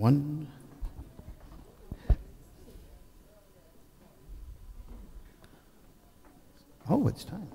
One. Oh, it's time.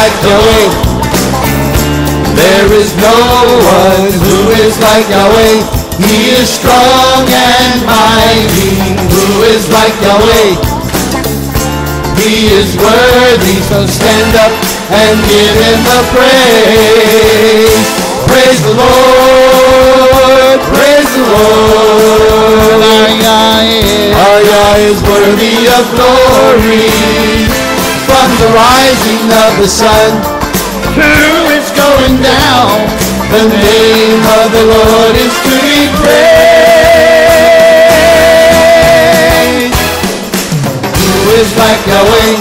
Like Yahweh? There is no one who is like Yahweh. He is strong and mighty. Who is like Yahweh? He is worthy, so stand up and give him the praise. Praise the Lord, praise the Lord. Our Yah is, is worthy of glory. From the rising of the sun to its going down, the name of the Lord is to be praised. Who is like Yahweh?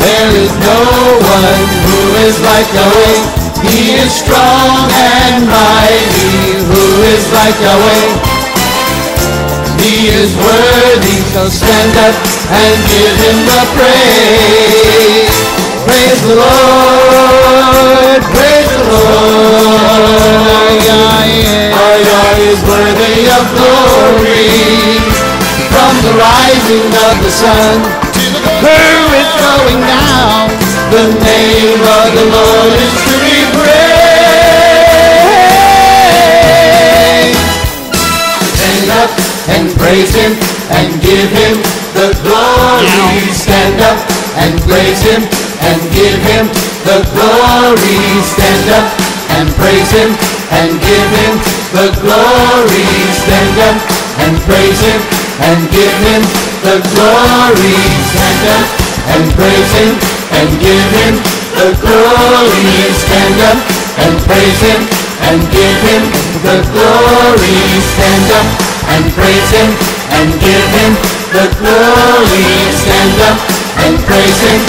There is no one who is like Yahweh. He is strong and mighty. Who is like Yahweh? He is worthy, so stand up and give him the praise. Praise the Lord, praise the Lord. Our Yah is, worthy of glory. From the rising of the sun to the going down, the name of the Lord is to be praised. Stand up and praise him and give him the glory. Stand up and praise him and give him the glory. Stand up and praise him and give him the glory. Stand up and praise him and give him the glory. Stand up and praise him and give him the glory. Stand up and praise him and give him the glory. Stand up and praise him and give him the glory. Stand up and praise him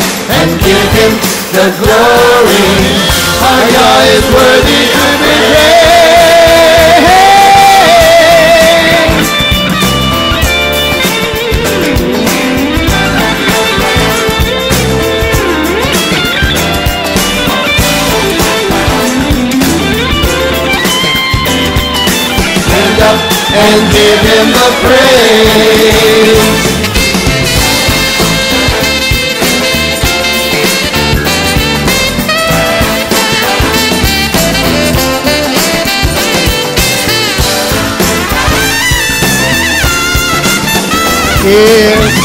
and give him the glory. Our God is worthy to be praised. And give him the praise.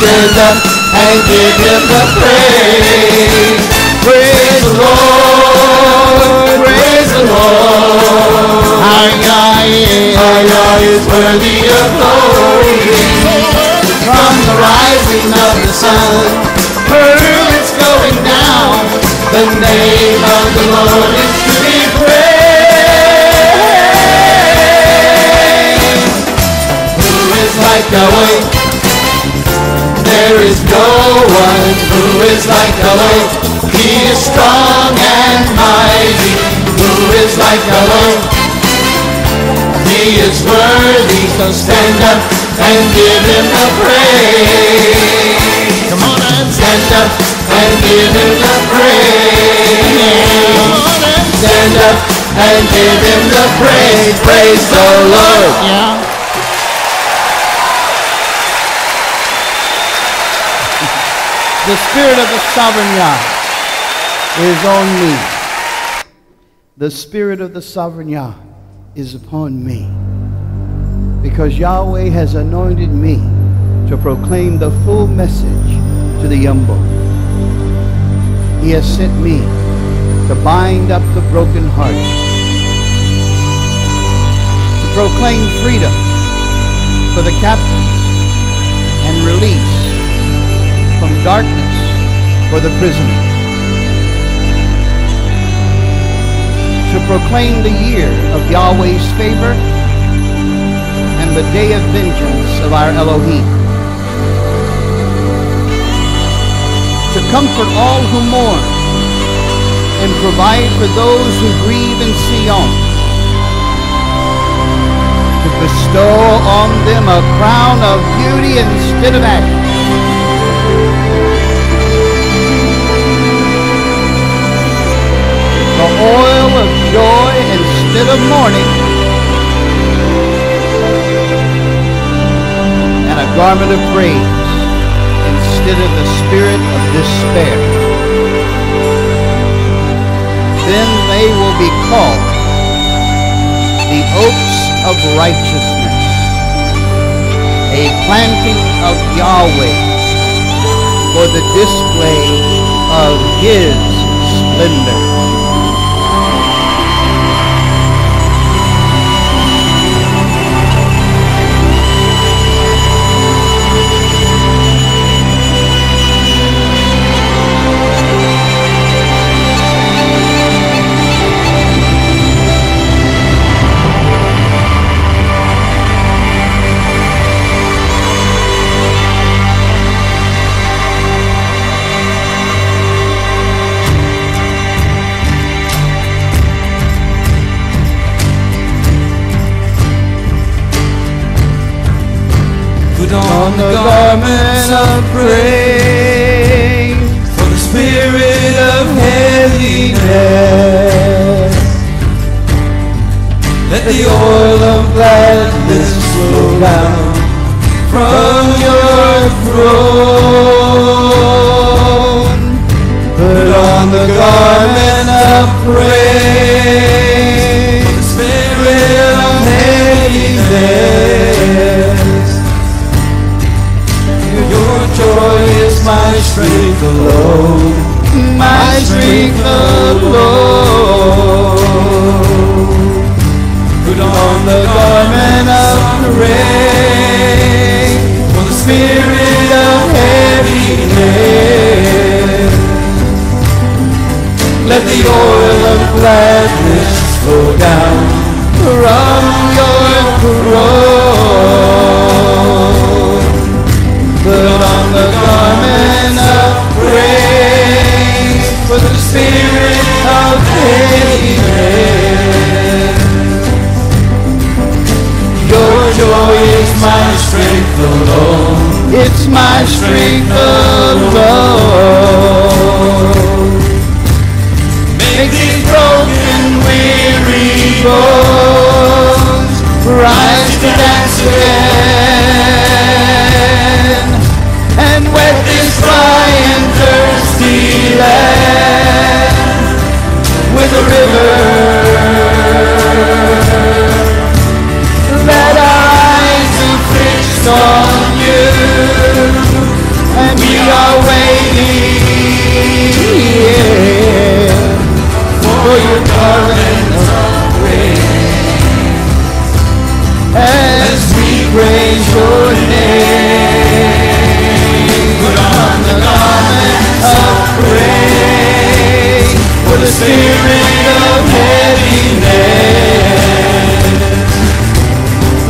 Stand up and give him the praise. Praise the Lord, praise the Lord. Our God is, our is worthy of glory. From the rising of the sun, where it's going down, the name of the Lord is to be praised. Who is like Yahweh? There is no one who is like Yahweh. He is strong and mighty. Who is like Yahweh? He is worthy, so stand up and give him the praise. Come on and stand up and give him the praise. Stand up and give him the praise. Praise the Lord. Yeah. The Spirit of the Sovereign Yah is on me. The Spirit of the Sovereign Yah is upon me. Because Yahweh has anointed me to proclaim the full message to the humble. He has sent me to bind up the brokenhearted, to proclaim freedom for the captives and release from darkness for the prisoners. Proclaim the year of Yahweh's favor and the day of vengeance of our Elohim. To comfort all who mourn and provide for those who grieve in Sion. To bestow on them a crown of beauty instead of ashes. The oil of joy instead of mourning. And a garment of praise instead of the spirit of despair. Then they will be called the oaks of righteousness, a planting of Yahweh for the display of his splendor. On the garments of praise for the spirit of heaviness. Let the oil of gladness flow down from your throne. Put on the garment of praise the spirit of heaviness. My strength alone, my strength alone. Put on the garment of praise for the spirit of heaviness. Let the oil of gladness flow down from your throne. Put on the garment spirit of heaviness. Your joy is my strength alone. It's my strength alone. Make these broken, weary bones rise to dance again on you, and we are waiting for your garment of praise as we praise your name. Put on the garment of praise for the spirit of heaviness.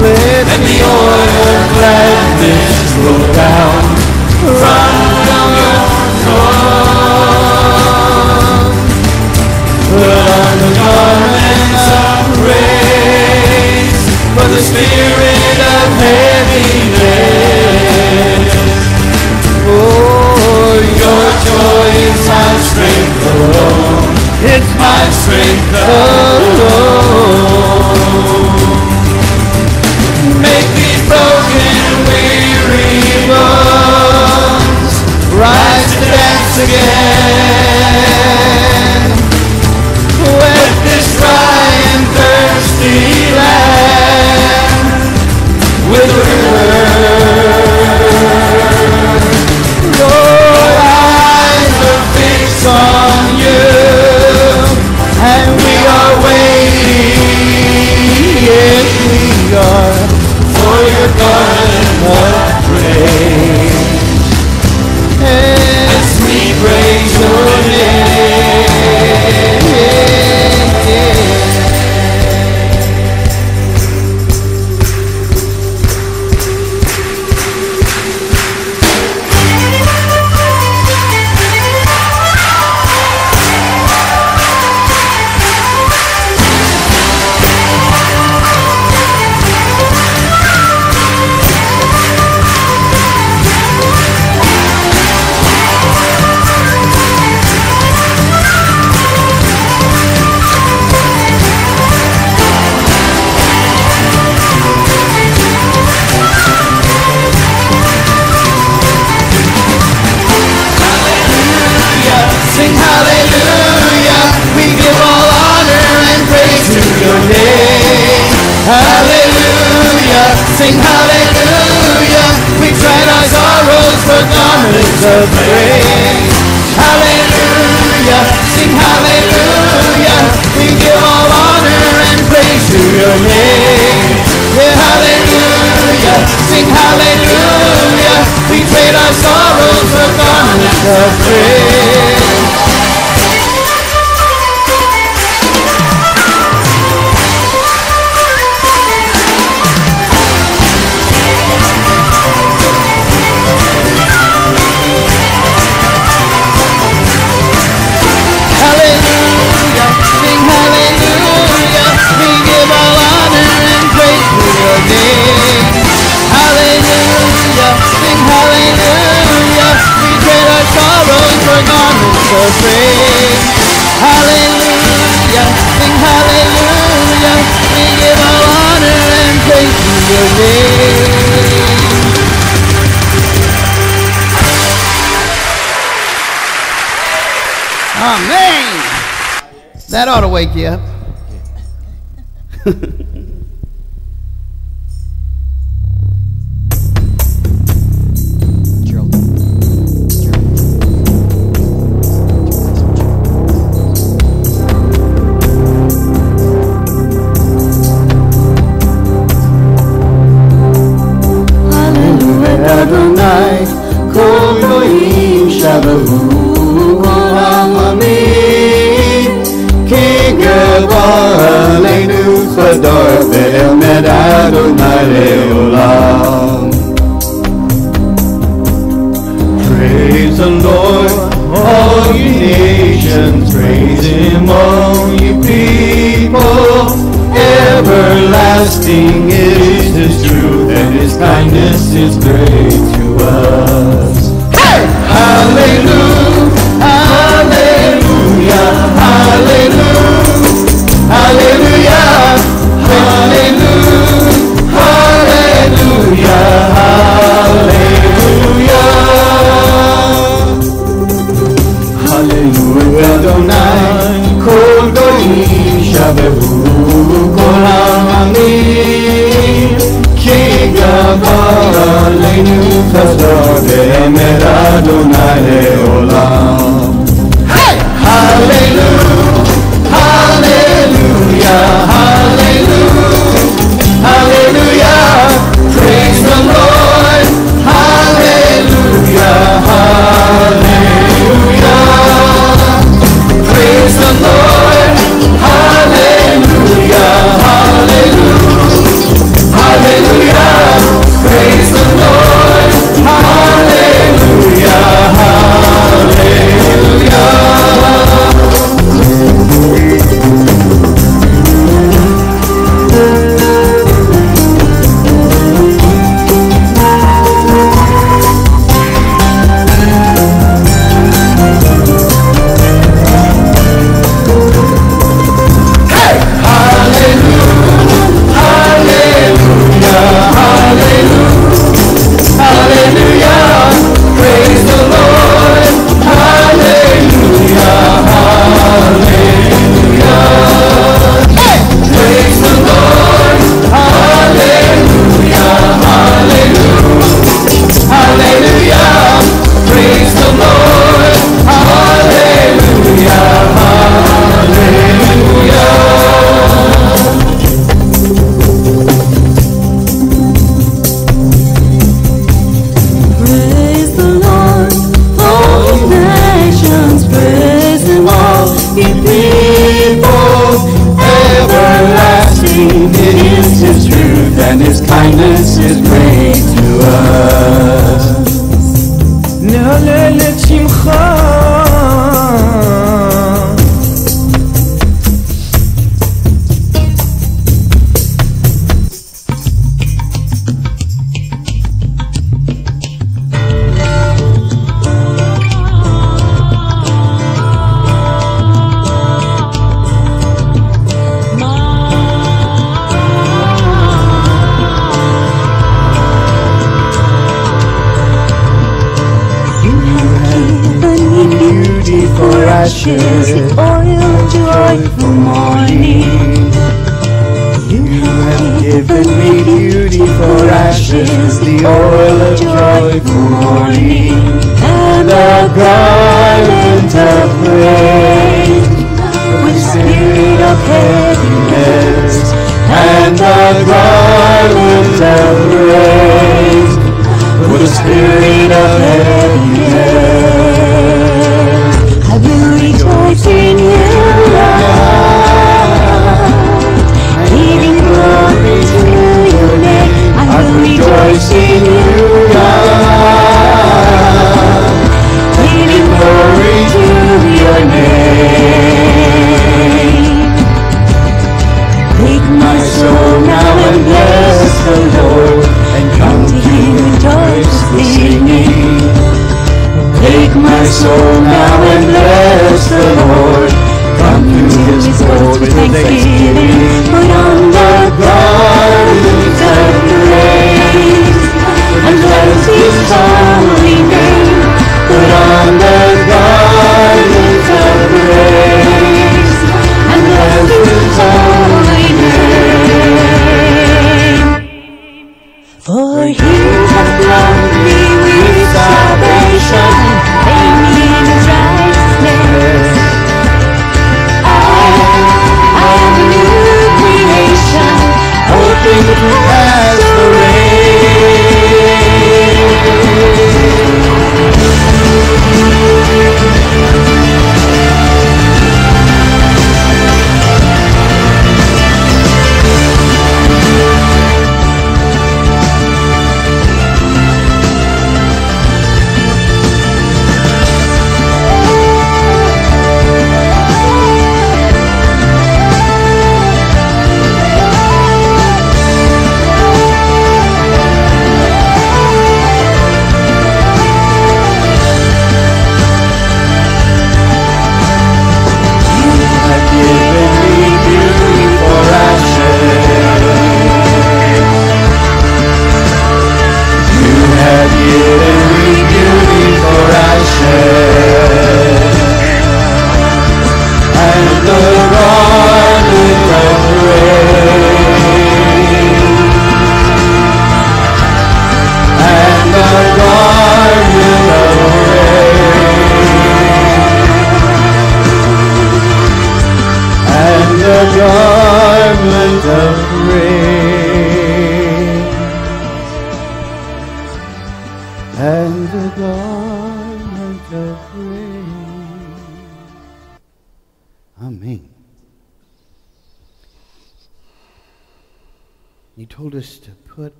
Let the oil gladness flow down from your throne. Put on the garments of praise for the spirit of heaviness. Oh, your joy is my strength alone. It's my strength alone. weary bones, rise to dance again.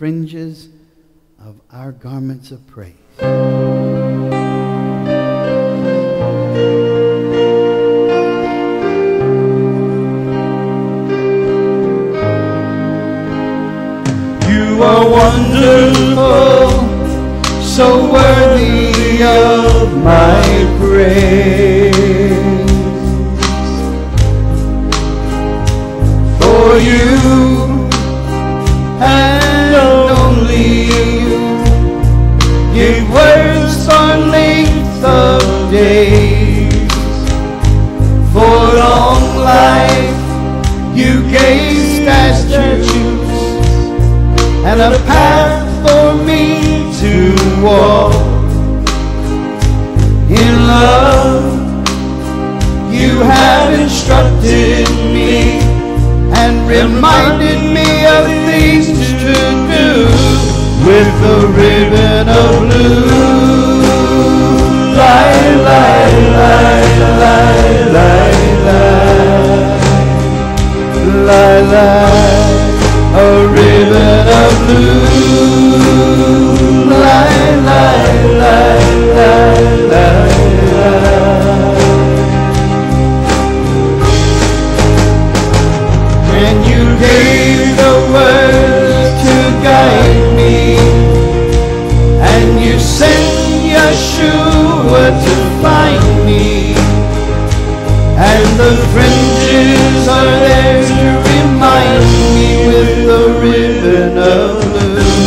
fringes of our garments of praise. You are wonderful, so worthy of my praise. days. For long life you gave statutes and a path for me to walk. In love you have instructed me and reminded me of things to do with a ribbon of blue. Yeshua to find me And the fringes are there to remind me With the ribbon of blue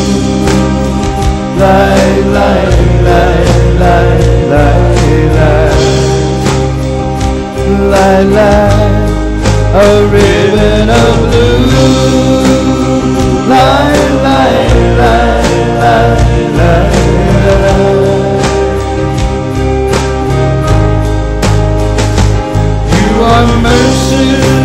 Lie, lie, lie, lie, lie, lie Lie, lie, a ribbon of blue Lie, lie, lie, lie, lie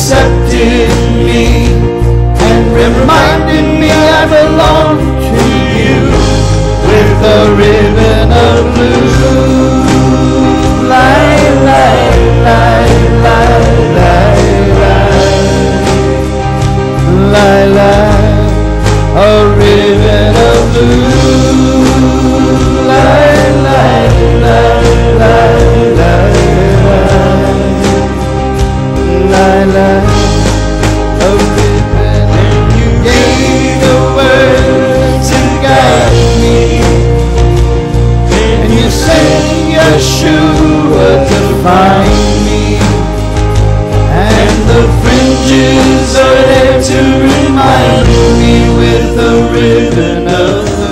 accepted me and reminded me I belong to you with a ribbon of blue. Lie, lie, lie, lie, lie, lie, lie, lie, a ribbon of blue. Lie, lie, lie, lie. Yeshua define me. And the fringes are there to remind me With the ribbon of the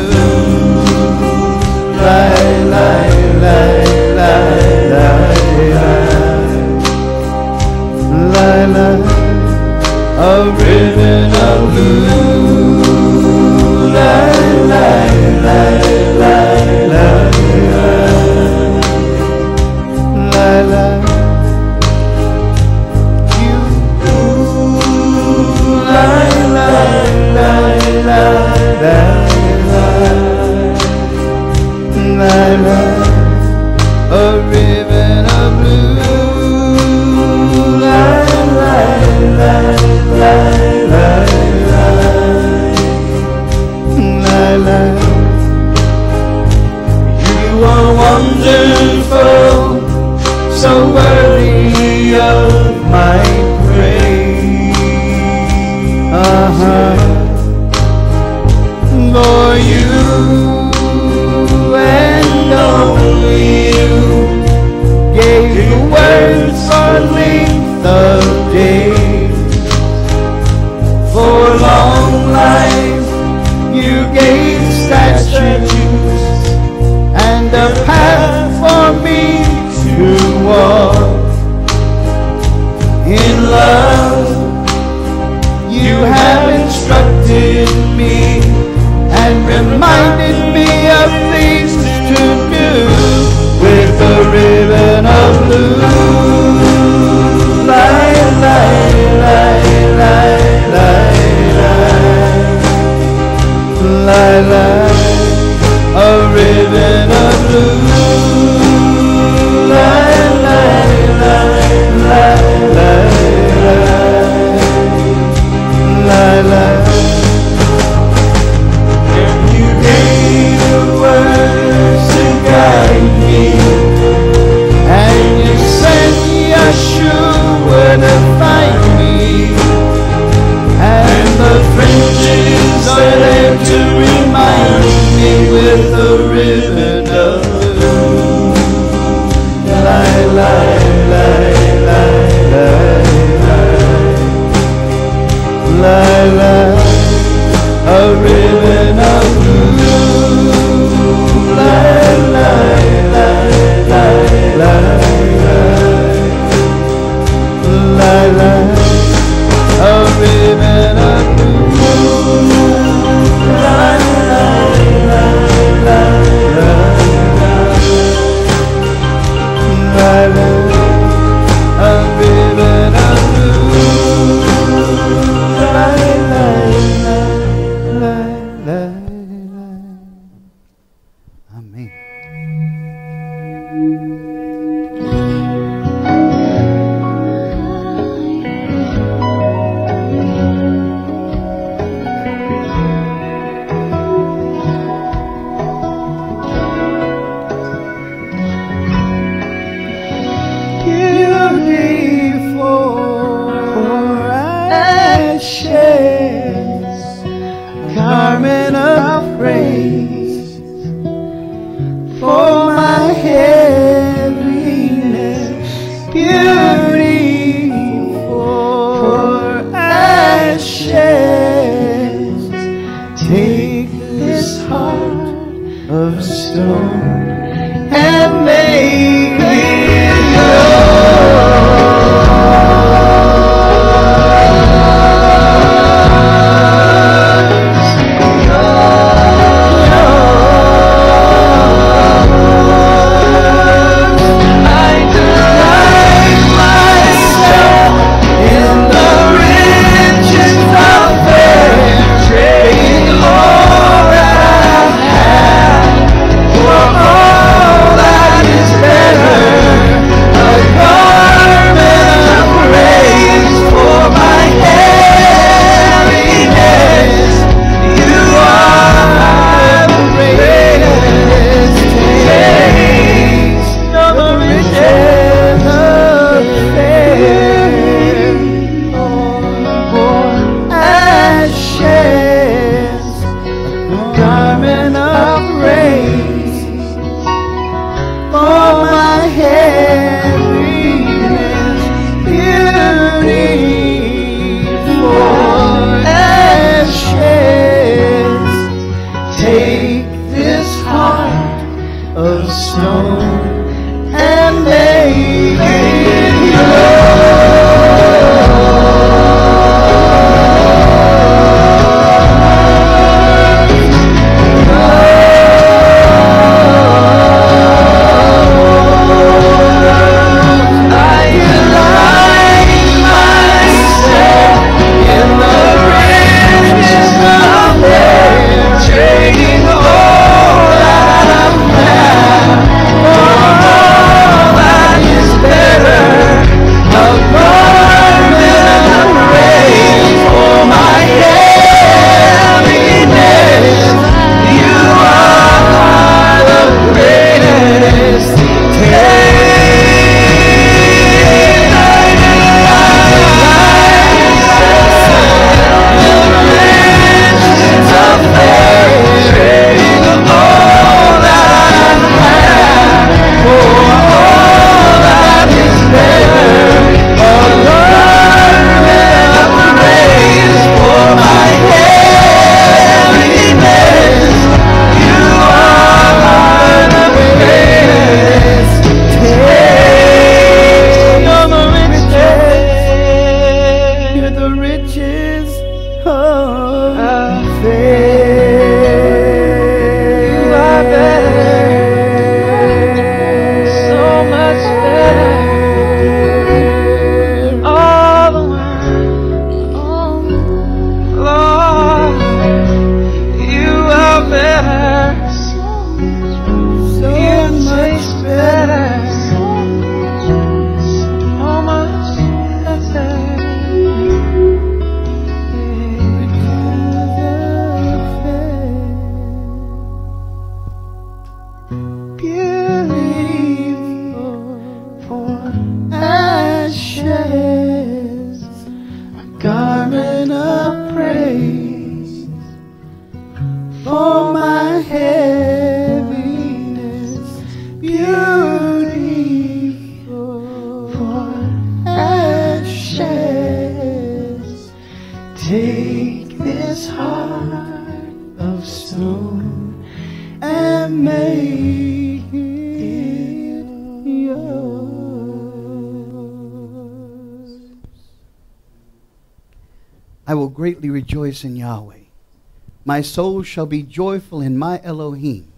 My soul shall be joyful in my Elohim,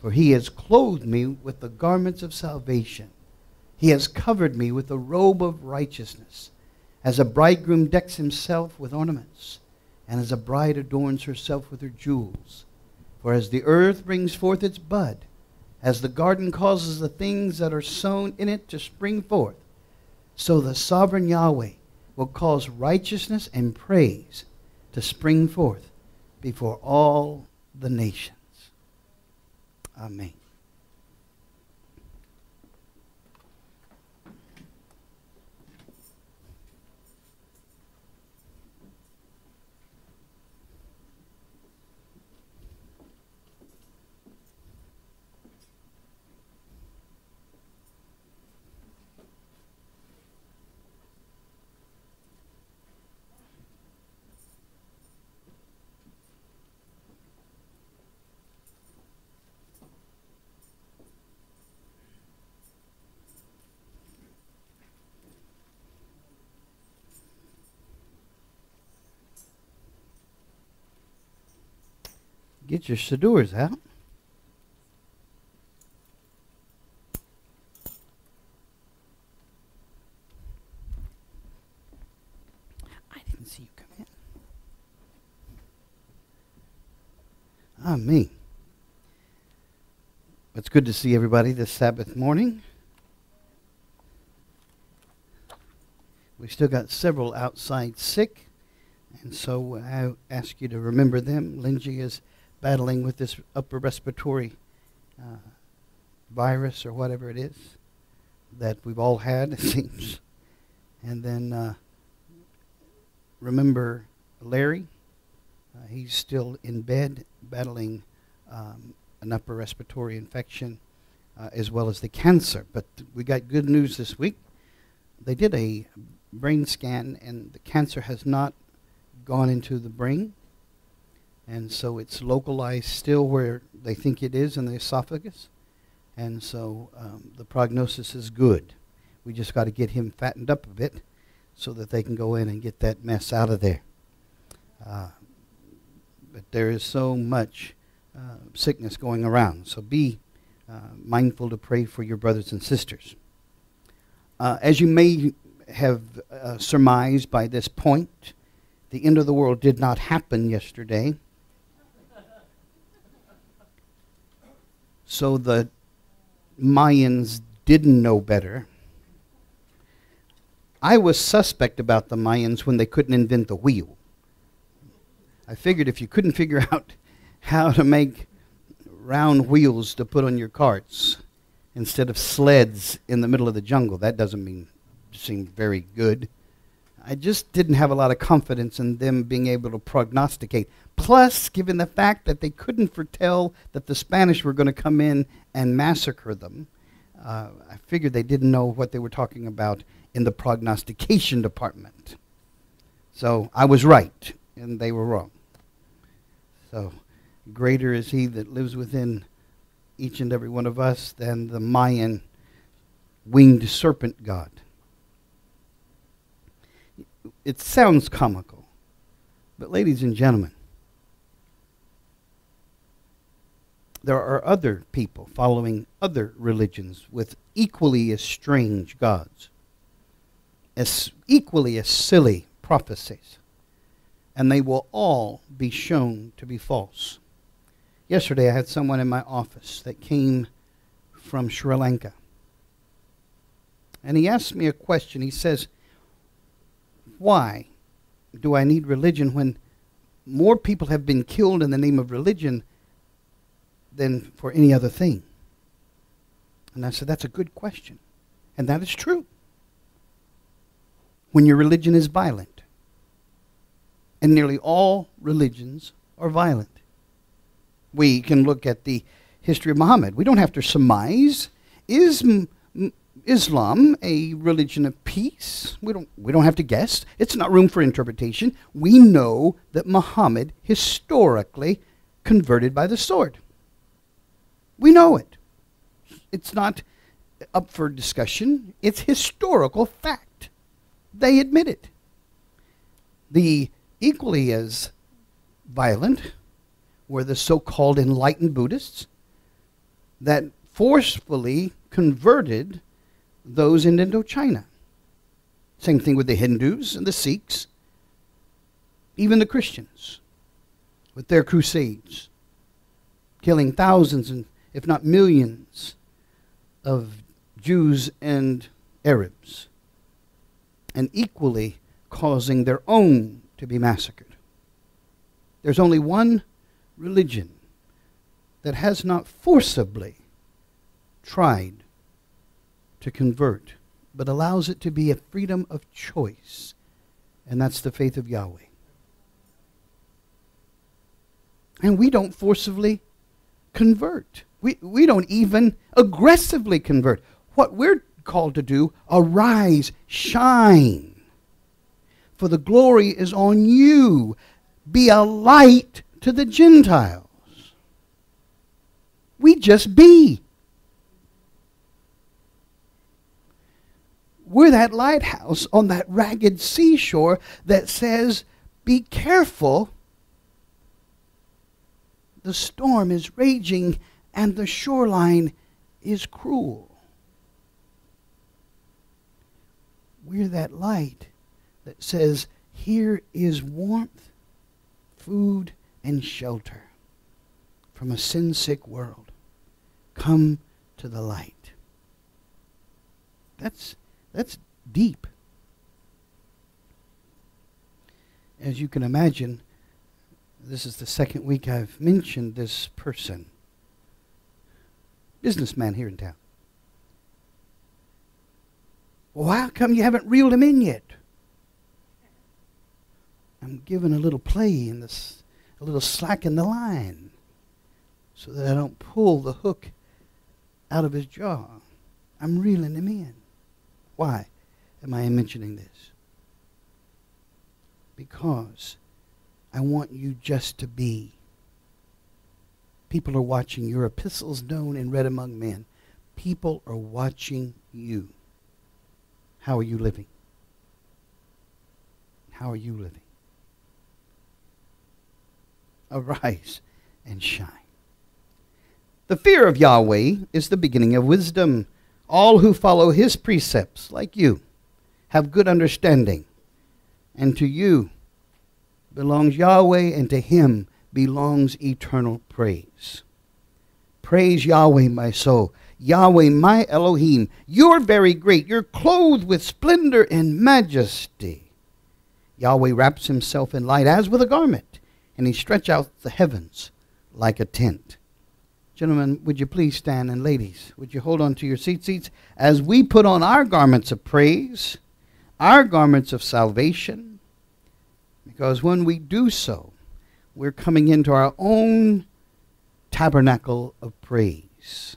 for he has clothed me with the garments of salvation. He has covered me with a robe of righteousness, as a bridegroom decks himself with ornaments, and as a bride adorns herself with her jewels. For as the earth brings forth its bud, as the garden causes the things that are sown in it to spring forth, so the sovereign Yahweh will cause righteousness and praise to spring forth before all the nations. Amen. Get your Siddurs out. I didn't see you come in. Ah, me. It's good to see everybody this Sabbath morning. We still got several outside sick, and so I ask you to remember them. Lindsay is battling with this upper respiratory uh, virus or whatever it is that we've all had, it seems. And then uh, remember Larry. Uh, he's still in bed battling um, an upper respiratory infection uh, as well as the cancer. But we got good news this week. They did a brain scan, and the cancer has not gone into the brain. And so it's localized still where they think it is in the esophagus. And so um, the prognosis is good. We just got to get him fattened up a bit so that they can go in and get that mess out of there. Uh, but there is so much uh, sickness going around. So be uh, mindful to pray for your brothers and sisters. Uh, as you may have uh, surmised by this point, the end of the world did not happen yesterday. So the Mayans didn't know better. I was suspect about the Mayans when they couldn't invent the wheel. I figured if you couldn't figure out how to make round wheels to put on your carts instead of sleds in the middle of the jungle, that doesn't mean seem very good. I just didn't have a lot of confidence in them being able to prognosticate. Plus, given the fact that they couldn't foretell that the Spanish were going to come in and massacre them, uh, I figured they didn't know what they were talking about in the prognostication department. So I was right, and they were wrong. So greater is he that lives within each and every one of us than the Mayan winged serpent god. It sounds comical, but ladies and gentlemen, there are other people following other religions with equally as strange gods, as equally as silly prophecies, and they will all be shown to be false. Yesterday, I had someone in my office that came from Sri Lanka. And he asked me a question. He says, Why do I need religion when more people have been killed in the name of religion than for any other thing? And I said, That's a good question. And that is true. When your religion is violent, and nearly all religions are violent. We can look at the history of Muhammad. We don't have to surmise. Is Islam a religion of peace? We don't, we don't have to guess. It's not room for interpretation. We know that Muhammad historically converted by the sword. We know it. It's not up for discussion. It's historical fact. They admit it. The equally as violent were the so called enlightened Buddhists that forcefully converted those in Indochina. Same thing with the Hindus and the Sikhs, even the Christians with their crusades, killing thousands and if not millions of Jews and Arabs, and equally causing their own to be massacred. There's only one religion that has not forcibly tried to convert, but allows it to be a freedom of choice, and that's the faith of Yahweh. And we don't forcibly convert. We, we don't even aggressively convert. What we're called to do, arise, shine. For the glory is on you. Be a light to the Gentiles. We just be. We're that lighthouse on that ragged seashore that says, Be careful. the storm is raging and the shoreline is cruel. We're that light that says, Here is warmth, food, and shelter from a sin sick world. Come to the light. That's, that's deep. As you can imagine, this is the second week I've mentioned this person. Businessman here in town. Well, how come you haven't reeled him in yet? I'm giving a little play in this, a little slack in the line so that I don't pull the hook out of his jaw. I'm reeling him in. Why am I mentioning this? Because I want you just to be. People are watching your epistles known and read among men. People are watching you. How are you living? How are you living? Arise and shine. The fear of Yahweh is the beginning of wisdom. All who follow his precepts, like you, have good understanding. And to you belongs Yahweh, and to him belongs eternal praise. Praise Yahweh, my soul. Yahweh, my Elohim, you're very great. You're clothed with splendor and majesty. Yahweh wraps himself in light as with a garment, and he stretches out the heavens like a tent. Gentlemen, would you please stand? And ladies, would you hold on to your seat seats as we put on our garments of praise, our garments of salvation? Because when we do so, we're coming into our own tabernacle of praise.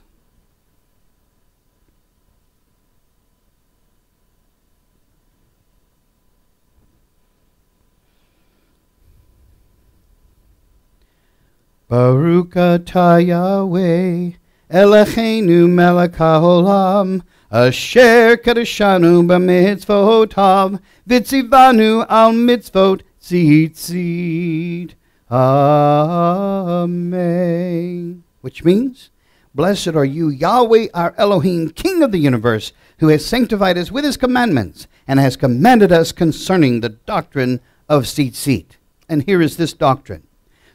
Baruch atah Yahweh, Eloheinu melech haolam, asher kadeshanu b'mitzvotav, vitzivanu al mitzvot tzitzit. Amen. Which means, Blessed are you, Yahweh our Elohim, King of the universe, who has sanctified us with his commandments, and has commanded us concerning the doctrine of tzitzit. And here is this doctrine.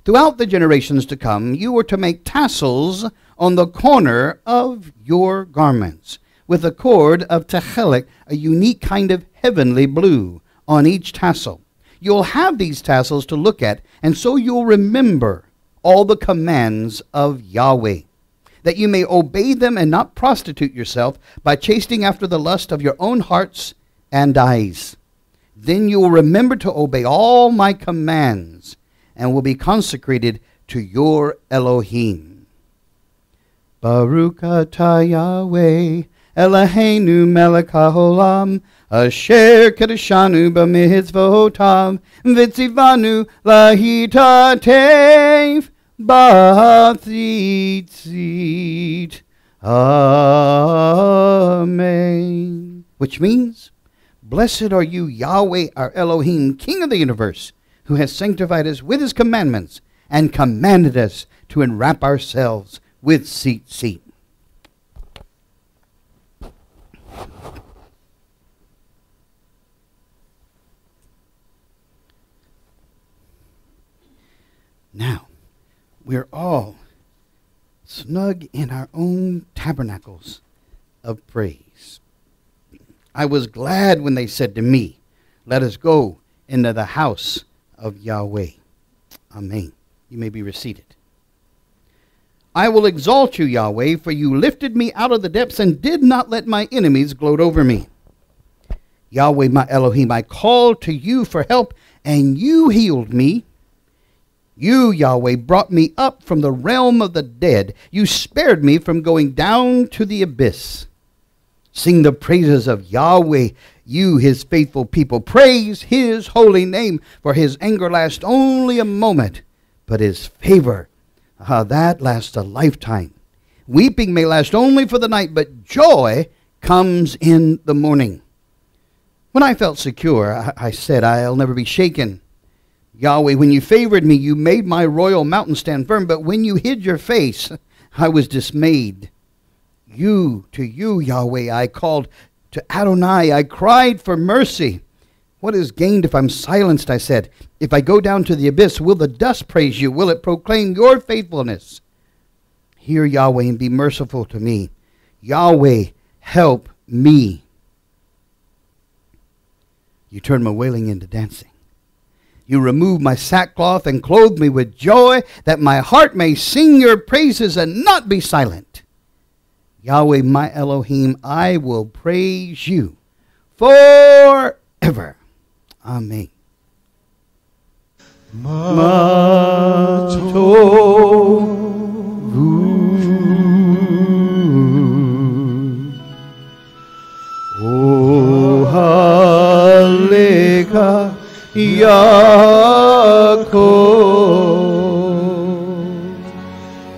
Throughout the generations to come, you are to make tassels on the corner of your garments, with a cord of techelet, a unique kind of heavenly blue, on each tassel. You'll have these tassels to look at, and so you'll remember all the commands of Yahweh, that you may obey them and not prostitute yourself by chasing after the lust of your own hearts and eyes. Then you will remember to obey all my commands and will be consecrated to your Elohim. Baruch atah Yahweh, Eloheinu melech haolam, asher kedeshanu b'mitzvotav, v'tzivanu lahitatev b'tzitzit. Amen. Which means, Blessed are you, Yahweh, our Elohim, King of the universe, who has sanctified us with his commandments and commanded us to enwrap ourselves with tzitzit. Now, we're all snug in our own tabernacles of praise. I was glad when they said to me, Let us go into the house of Yahweh. Amen. You may be reseated. I will exalt you, Yahweh, for you lifted me out of the depths and did not let my enemies gloat over me. Yahweh, my Elohim, I called to you for help, and you healed me. You, Yahweh, brought me up from the realm of the dead. You spared me from going down to the abyss. Sing the praises of Yahweh, you, his faithful people. Praise his holy name, for his anger lasts only a moment, but his favor, ah, that lasts a lifetime. Weeping may last only for the night, but joy comes in the morning. When I felt secure, I, I said, I'll never be shaken. Yahweh, when you favored me, you made my royal mountain stand firm, but when you hid your face, I was dismayed. You, to you, Yahweh, I called. To Adonai, I cried for mercy. What is gained if I'm silenced? I said. If I go down to the abyss, will the dust praise you? Will it proclaim your faithfulness? Hear Yahweh and be merciful to me. Yahweh, help me. You turn my wailing into dancing. You remove my sackcloth and clothe me with joy, that my heart may sing your praises and not be silent. Yahweh, my Elohim, I will praise you forever. Amen. Yaakov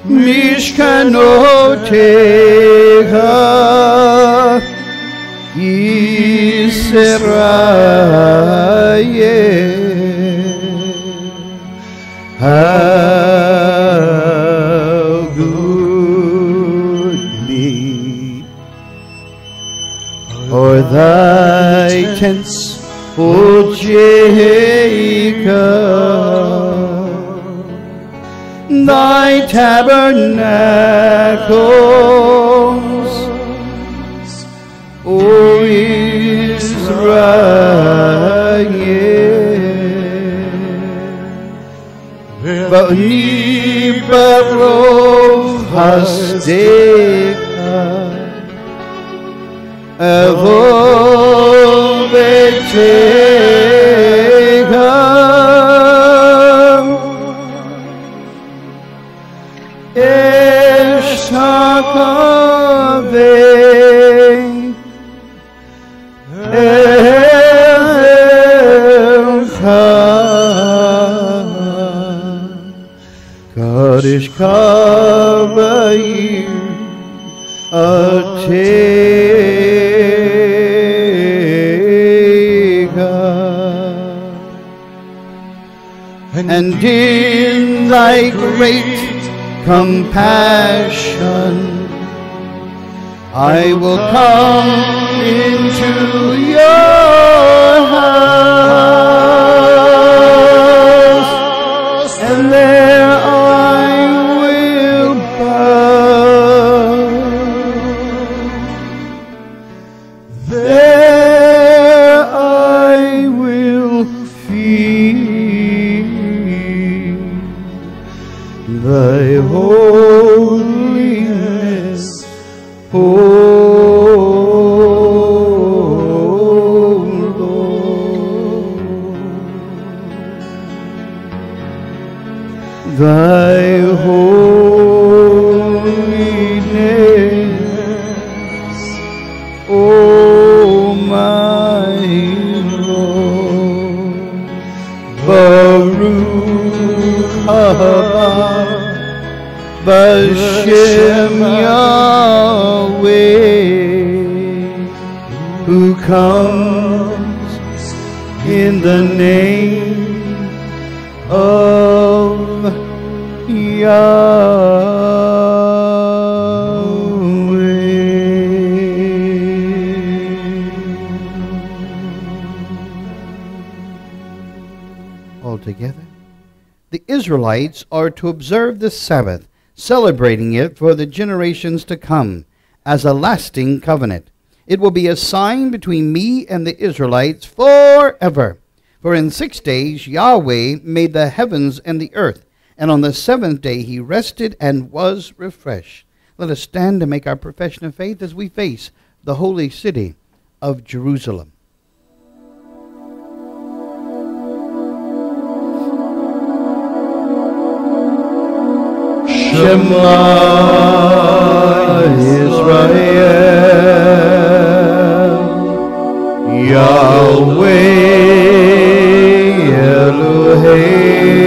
Mishkanotecha Yisrael How goodly or thy tents, O Jacob, thy tabernacles, O Israel. Bani Barov Hasdeka Kadosh great compassion. I will come into your house Israelites are to observe the Sabbath, celebrating it for the generations to come as a lasting covenant. It will be a sign between me and the Israelites forever. For in six days Yahweh made the heavens and the earth, and on the seventh day he rested and was refreshed. Let us stand and make our profession of faith as we face the holy city of Jerusalem. Shema Israel, Yahweh Eloheinu,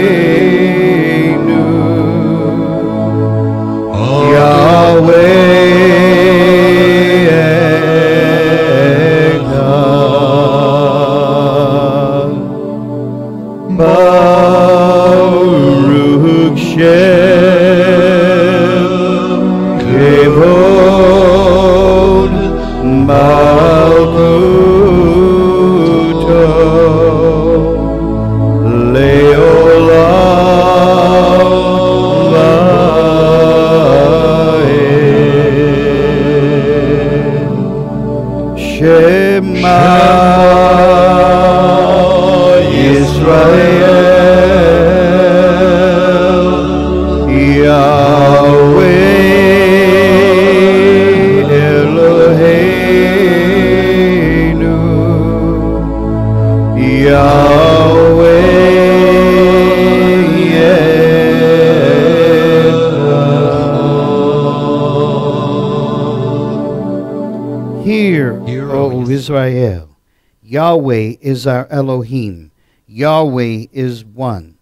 is our Elohim. Yahweh is one.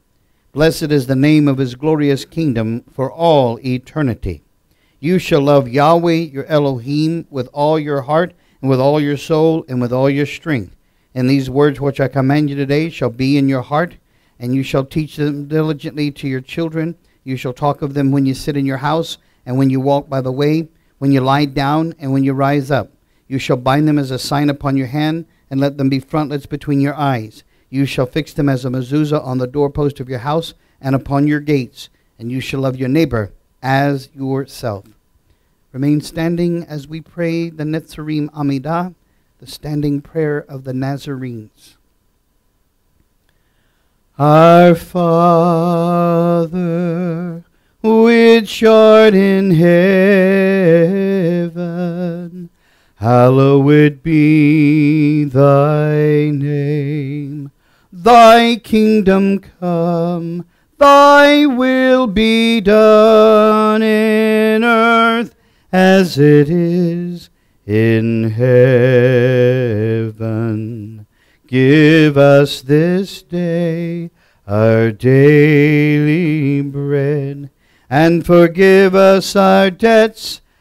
Blessed is the name of his glorious kingdom for all eternity. You shall love Yahweh your Elohim with all your heart and with all your soul and with all your strength. And these words which I command you today shall be in your heart, and you shall teach them diligently to your children. You shall talk of them when you sit in your house, and when you walk by the way, when you lie down, and when you rise up. You shall bind them as a sign upon your hand, and let them be frontlets between your eyes. You shall fix them as a mezuzah on the doorpost of your house and upon your gates, and you shall love your neighbor as yourself. Remain standing as we pray the Netzarim Amidah, the standing prayer of the Nazarenes. Our Father, which art in heaven, hallowed be thy name. Thy kingdom come, thy will be done in earth as it is in heaven. Give us this day our daily bread, and forgive us our debts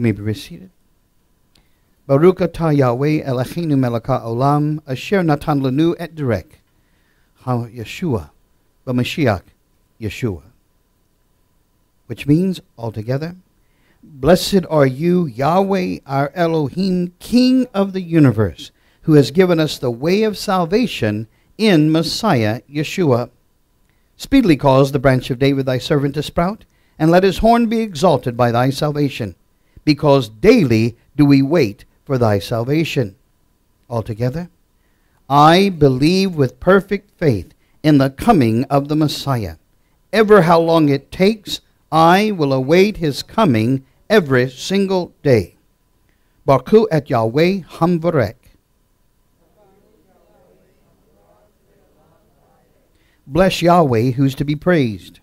You may be seated. Baruch atah Yahweh Eloheinu melech olam asher natan lanu et derek ha Yeshua b'Mashiach Yeshua. Which means, altogether, Blessed are you, Yahweh, our Elohim, King of the universe, who has given us the way of salvation in Messiah Yeshua. Speedily cause the branch of David thy servant to sprout, and let his horn be exalted by thy salvation, because daily do we wait for thy salvation. Altogether, I believe with perfect faith in the coming of the Messiah. Ever how long it takes, I will await his coming every single day. Barku et Yahweh Hamvarek. Bless Yahweh who's to be praised.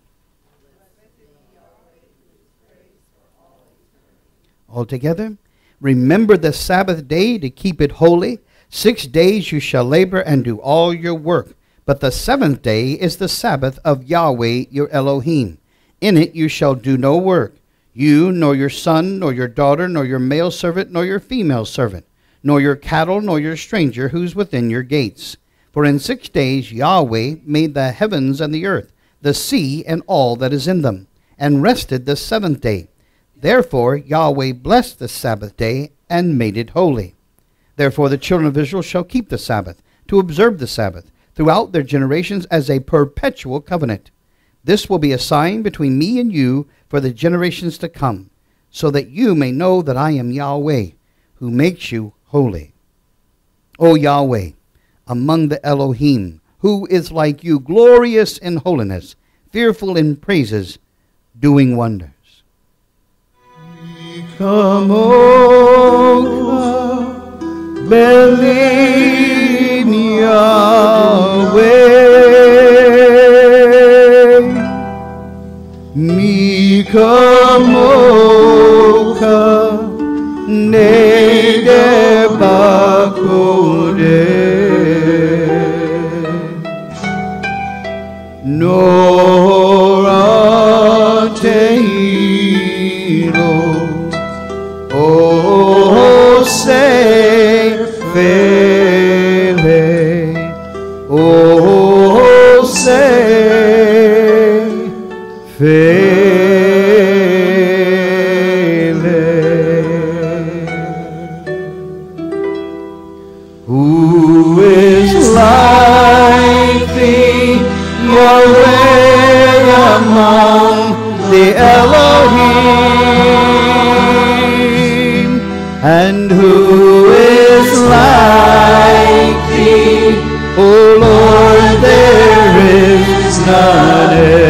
Altogether, remember the Sabbath day to keep it holy. Six days you shall labor and do all your work. But the seventh day is the Sabbath of Yahweh your Elohim. In it you shall do no work, you, nor your son, nor your daughter, nor your male servant, nor your female servant, nor your cattle, nor your stranger who's within your gates. For in six days Yahweh made the heavens and the earth, the sea and all that is in them, and rested the seventh day. Therefore Yahweh blessed the Sabbath day and made it holy. Therefore the children of Israel shall keep the Sabbath, to observe the Sabbath, throughout their generations as a perpetual covenant. This will be a sign between me and you for the generations to come, so that you may know that I am Yahweh, who makes you holy. O Yahweh, among the Elohim, who is like you, glorious in holiness, fearful in praises, doing wonders. Come, believe Yahweh. Mikamoka Nede Bakode Nora O Lord, there is none else.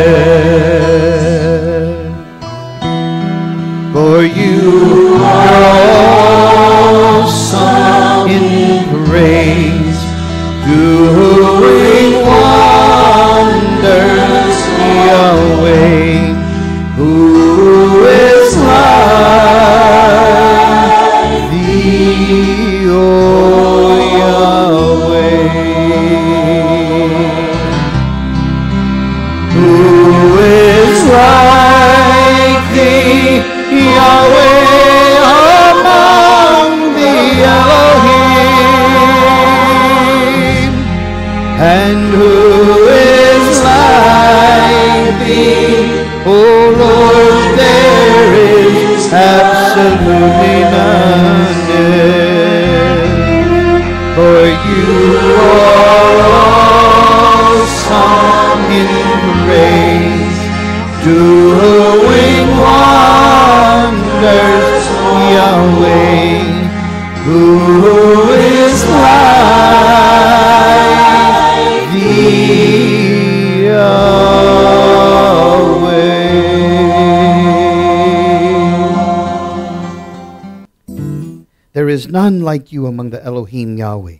Is none like you among the Elohim, Yahweh.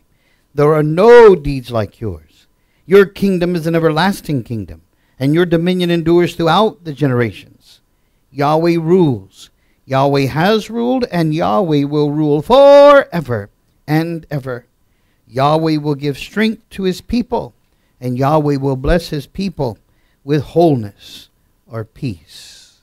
There are no deeds like yours. Your kingdom is an everlasting kingdom, and your dominion endures throughout the generations. Yahweh rules. Yahweh has ruled, and Yahweh will rule forever and ever. Yahweh will give strength to his people, and Yahweh will bless his people with wholeness or peace.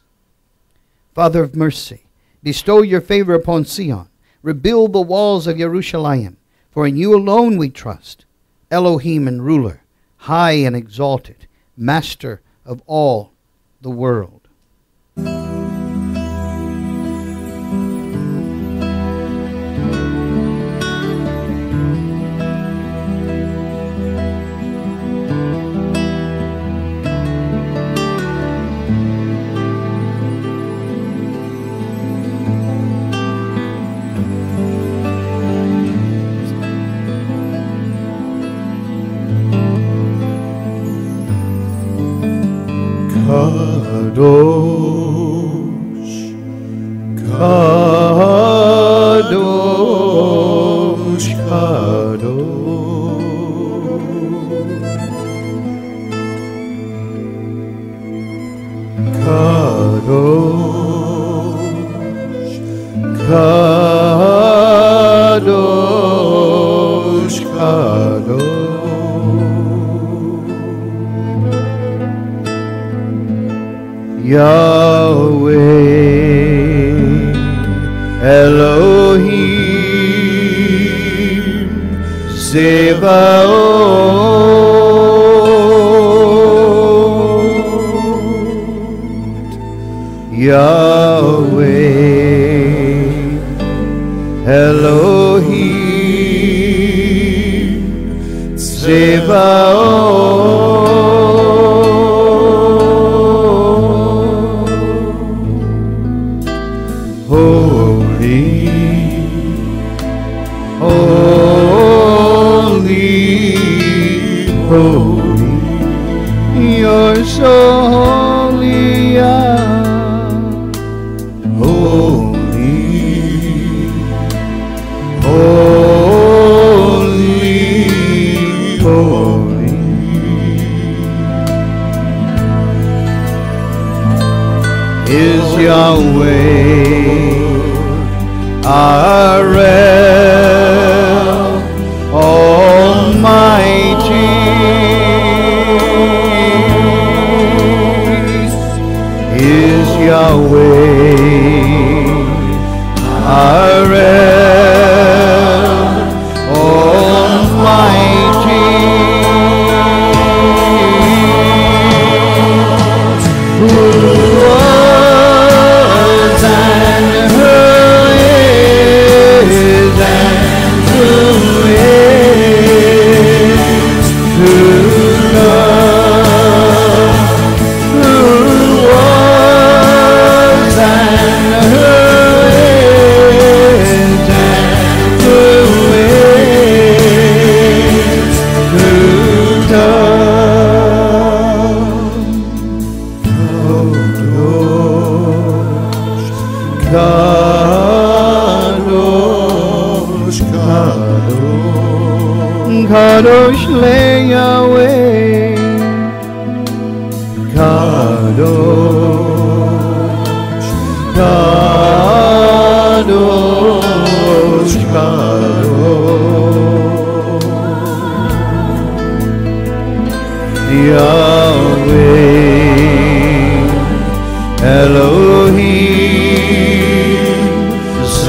Father of mercy, bestow your favor upon Sion. Rebuild the walls of Jerusalem, for in you alone we trust. Elohim and ruler, high and exalted, master of all the world.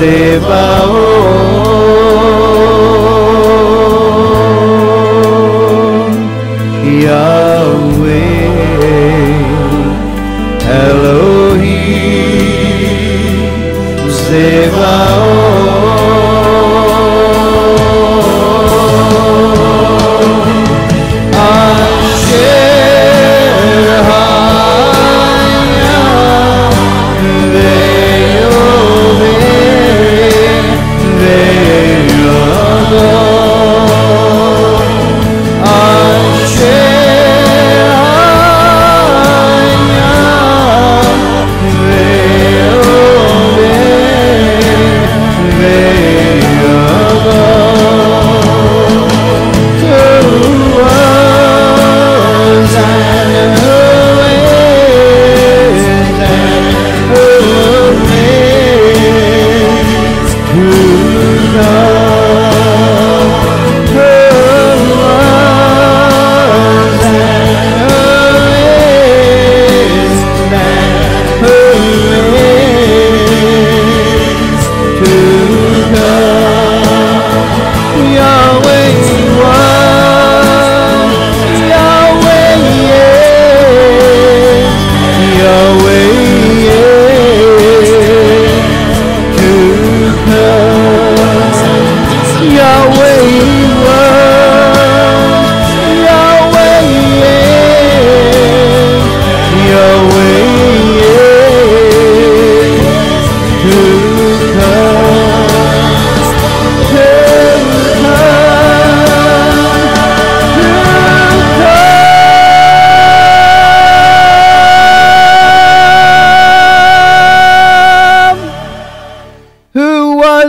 Elohim,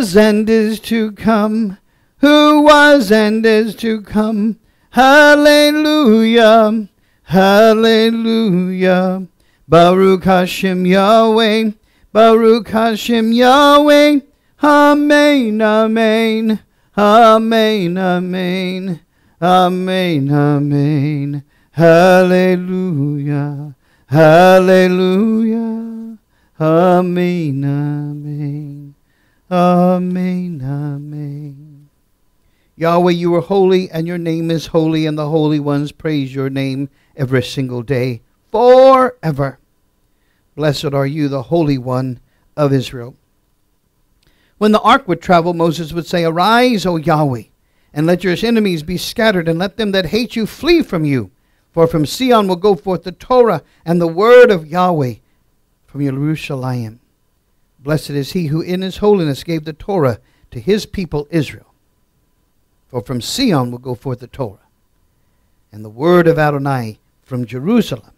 was and is to come, who was and is to come. Hallelujah, hallelujah. Baruch Hashem Yahweh, Baruch Hashem Yahweh. Amen, amen, amen, amen, amen, amen. Hallelujah, hallelujah, amen, amen, amen, amen. Yahweh, you are holy, and your name is holy, and the holy ones praise your name every single day, forever. Blessed are you, the Holy One of Israel. When the ark would travel, Moses would say, Arise, O Yahweh, and let your enemies be scattered, and let them that hate you flee from you. For from Sion will go forth the Torah and the word of Yahweh from Jerusalem. Blessed is he who in his holiness gave the Torah to his people Israel. For from Sion will go forth the Torah and the word of Adonai from Jerusalem.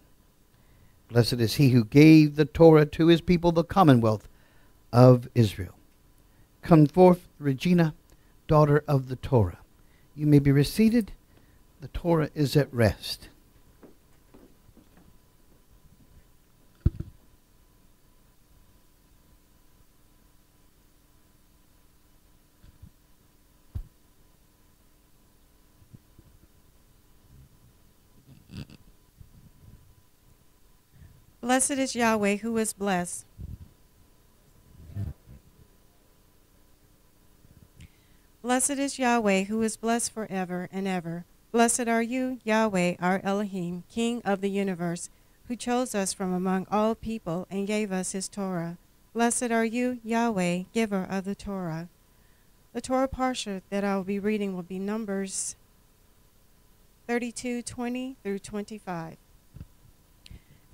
Blessed is he who gave the Torah to his people, the commonwealth of Israel. Come forth, Regina, daughter of the Torah. You may be reseated. The Torah is at rest. Blessed is Yahweh who is blessed. Blessed is Yahweh who is blessed forever and ever. Blessed are you, Yahweh, our Elohim, King of the universe, who chose us from among all people and gave us his Torah. Blessed are you, Yahweh, giver of the Torah. The Torah parsha that I will be reading will be Numbers 32 20 through 25.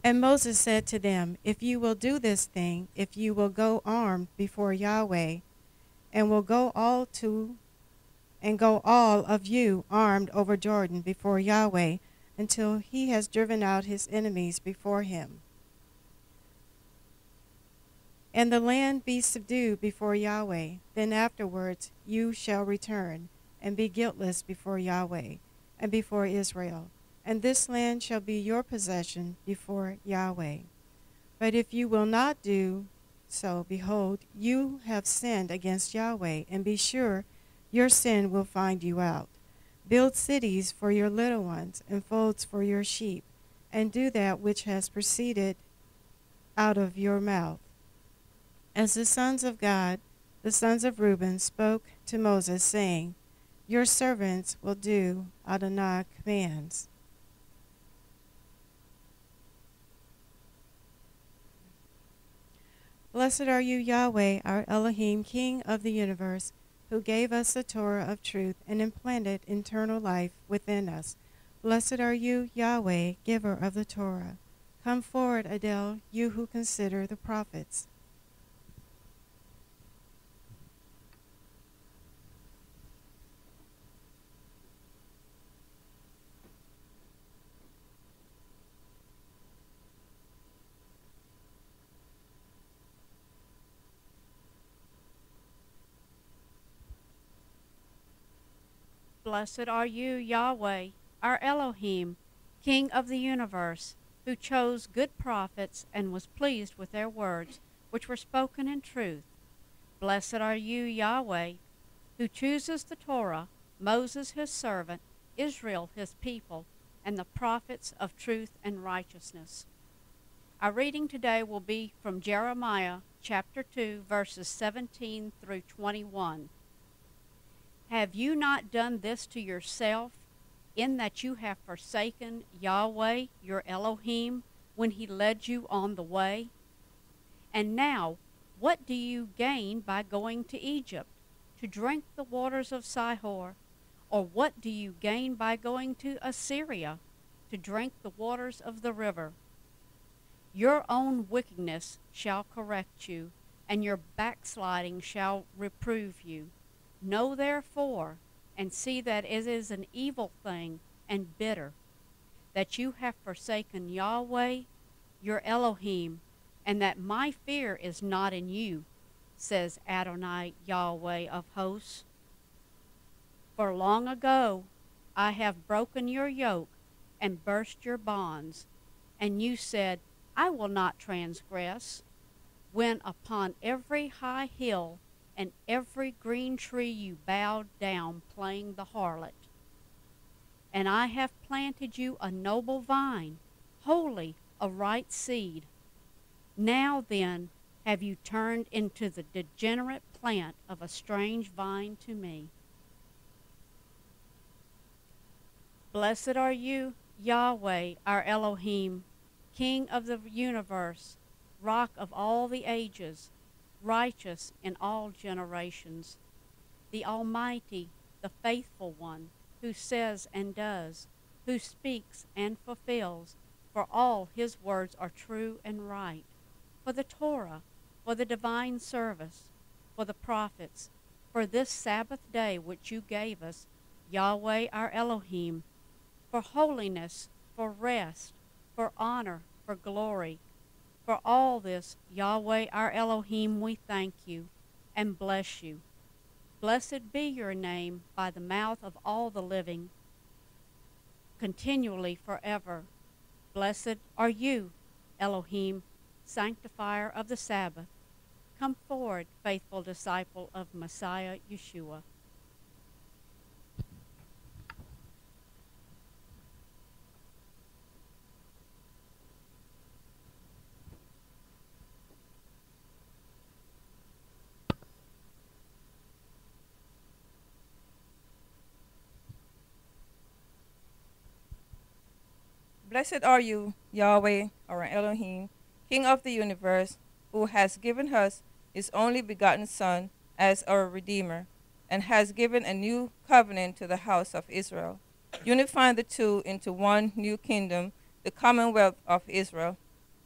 And Moses said to them, If you will do this thing, if you will go armed before Yahweh, and will go all to and go all of you armed over Jordan before Yahweh until he has driven out his enemies before him. And the land be subdued before Yahweh, then afterwards you shall return, and be guiltless before Yahweh and before Israel. And this land shall be your possession before Yahweh. But if you will not do so, behold, you have sinned against Yahweh, and be sure your sin will find you out. Build cities for your little ones, and folds for your sheep, and do that which has proceeded out of your mouth. As the sons of Gad, the sons of Reuben, spoke to Moses, saying, Your servants will do Adonai commands. Blessed are you, Yahweh, our Elohim, King of the universe, who gave us the Torah of truth and implanted eternal life within us. Blessed are you, Yahweh, giver of the Torah. Come forward, Adel, you who consider the prophets. Blessed are you, Yahweh, our Elohim, King of the universe, who chose good prophets and was pleased with their words, which were spoken in truth. Blessed are you, Yahweh, who chooses the Torah, Moses his servant, Israel his people, and the prophets of truth and righteousness. Our reading today will be from Jeremiah chapter 2, verses 17 through 21. Have you not done this to yourself, in that you have forsaken Yahweh your Elohim when he led you on the way? And now, what do you gain by going to Egypt, to drink the waters of Sihor? Or what do you gain by going to Assyria, to drink the waters of the river? Your own wickedness shall correct you, and your backsliding shall reprove you. Know therefore, and see that it is an evil thing and bitter, that you have forsaken Yahweh, your Elohim, and that my fear is not in you, says Adonai Yahweh of hosts. For long ago I have broken your yoke and burst your bonds, and you said, I will not transgress, when upon every high hill and every green tree you bowed down playing the harlot. And I have planted you a noble vine, holy, a right seed. Now then have you turned into the degenerate plant of a strange vine to me. Blessed are you, Yahweh, our Elohim, King of the universe, Rock of all the ages righteous in all generations, the Almighty, the faithful one, who says and does, who speaks and fulfills, for all his words are true and right, for the Torah, for the divine service, for the prophets, for this Sabbath day which you gave us, Yahweh our Elohim, for holiness, for rest, for honor, for glory, for all this, Yahweh our Elohim, we thank you and bless you. Blessed be your name by the mouth of all the living, continually forever. Blessed are you, Elohim, sanctifier of the Sabbath. Come forward, faithful disciple of Messiah Yeshua. Blessed are you, Yahweh, our Elohim, King of the universe, who has given us his only begotten Son as our Redeemer, and has given a new covenant to the house of Israel, unifying the two into one new kingdom, the commonwealth of Israel.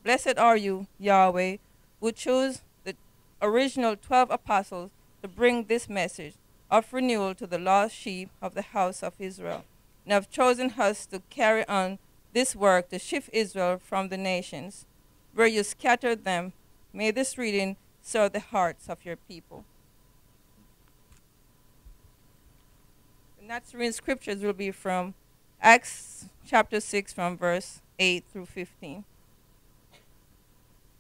Blessed are you, Yahweh, who chose the original twelve apostles to bring this message of renewal to the lost sheep of the house of Israel, and have chosen us to carry on this work to shift Israel from the nations where you scattered them. May this reading serve the hearts of your people. The Nazarene scriptures will be from Acts chapter 6, from verse 8 through 15.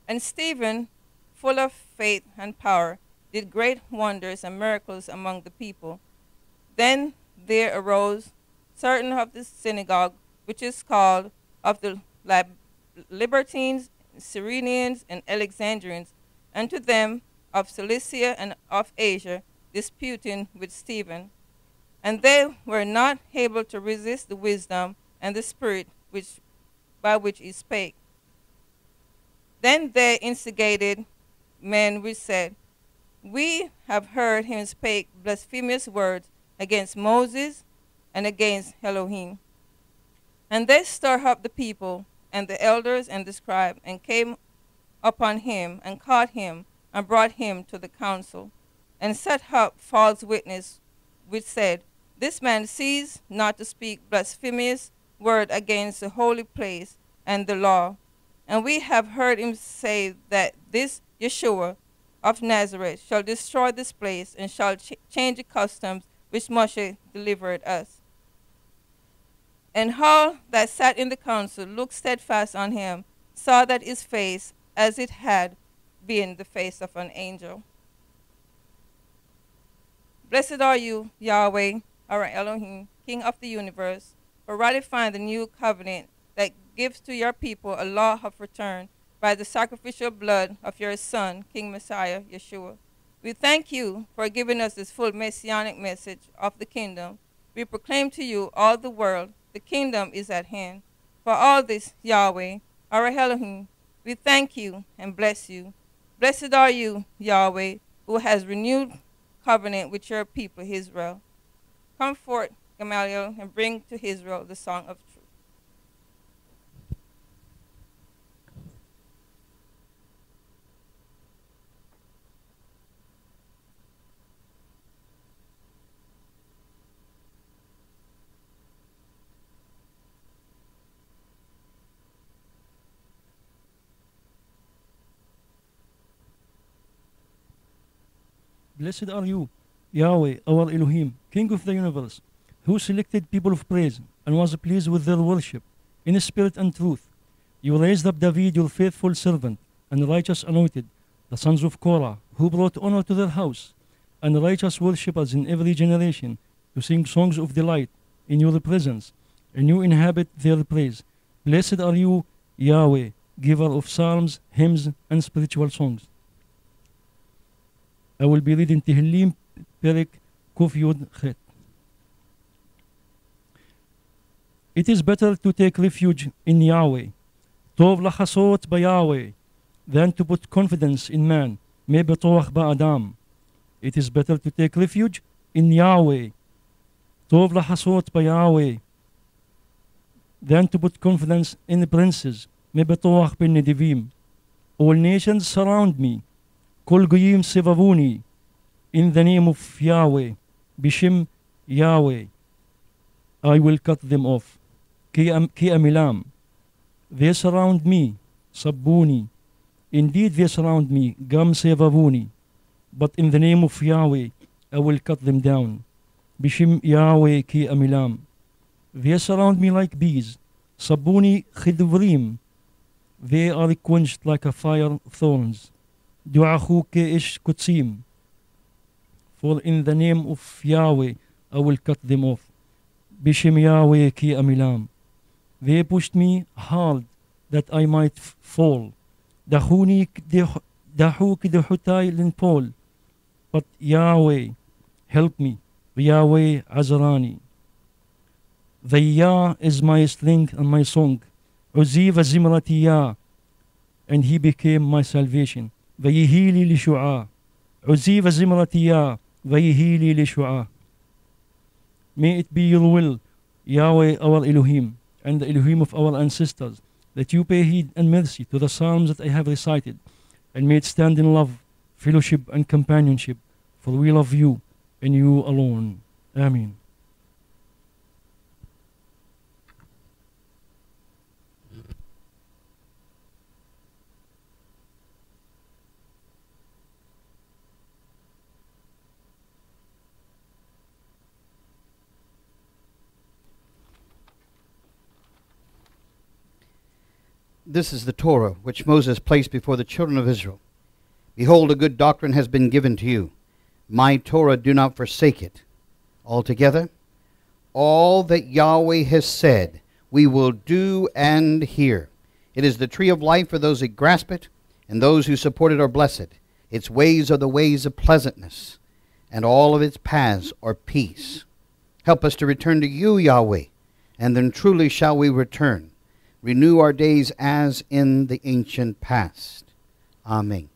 And Stephen, full of faith and power, did great wonders and miracles among the people. Then there arose certain of the synagogue, which is called of the Lib- Libertines, Cyrenians, and Alexandrians, and to them of Cilicia and of Asia, disputing with Stephen. And they were not able to resist the wisdom and the spirit which, by which he spake. Then they instigated men which said, We have heard him speak blasphemous words against Moses and against Elohim. And they stirred up the people and the elders and the scribes, and came upon him and caught him and brought him to the council, and set up false witness, which said, This man ceased not to speak blasphemous word against the holy place and the law. And we have heard him say that this Yeshua of Nazareth shall destroy this place and shall ch- change the customs which Moshe delivered us. And all that sat in the council looked steadfast on him, saw that his face as it had been the face of an angel. Blessed are you, Yahweh, our Elohim, King of the universe, for ratifying the new covenant that gives to your people a law of return by the sacrificial blood of your Son, King Messiah, Yeshua. We thank you for giving us this full messianic message of the kingdom. We proclaim to you, all the world, the kingdom is at hand. For all this, Yahweh, our Elohim, we thank you and bless you. Blessed are you, Yahweh, who has renewed covenant with your people, Israel. Come forth, Gamaliel, and bring to Israel the song of truth. Blessed are you, Yahweh, our Elohim, King of the universe, who selected people of praise and was pleased with their worship in spirit and truth. You raised up David, your faithful servant, and righteous anointed, the sons of Korah, who brought honor to their house, and righteous worshippers in every generation, to sing songs of delight in your presence, and you inhabit their praise. Blessed are you, Yahweh, giver of psalms, hymns, and spiritual songs. I will be reading Tehillim Perik, Kuf Yud Chet. It is better to take refuge in Yahweh, Tov Lachasot by Yahweh, than to put confidence in man, Mebetoach Ba'adam. It is better to take refuge in Yahweh, Tov Lachasot by Yahweh, than to put confidence in the princes, Mebetoach Ben Nedivim. All nations surround me, Kol Goyim Sevavuni, in the name of Yahweh, Bishim Yahweh, I will cut them off. Ki Amilam, they surround me, Sabbuni, indeed they surround me, Gam Sevavuni, but in the name of Yahweh, I will cut them down. Bishim Yahweh Ki Amilam, they surround me like bees, Sabbuni Khidvrim, they are quenched like a fire of thorns. Duahuke Kutzim. For in the name of Yahweh, I will cut them off. Bishim Yahweh ki amilam. They pushed me hard that I might fall. Dahuni dahuk dehutai linpol. But Yahweh, help me. Yahweh Azarani. The Yah is my strength and my song. Uziva Zimrati Yah. And he became my salvation. ويهيلي لشعاع عزيف زمرتيا ويهيلي لشعاع May it be your will, Yahweh our Elohim, and the Elohim of our ancestors, that you pay heed and mercy to the psalms that I have recited, and may it stand in love, fellowship, and companionship, for we love you and you alone. Amen. This is the Torah which Moses placed before the children of Israel. Behold, a good doctrine has been given to you. My Torah, do not forsake it. Altogether, all that Yahweh has said, we will do and hear. It is the tree of life for those that grasp it, and those who support it are blessed. Its ways are the ways of pleasantness, and all of its paths are peace. Help us to return to you, Yahweh, and then truly shall we return. Renew our days as in the ancient past. Amen.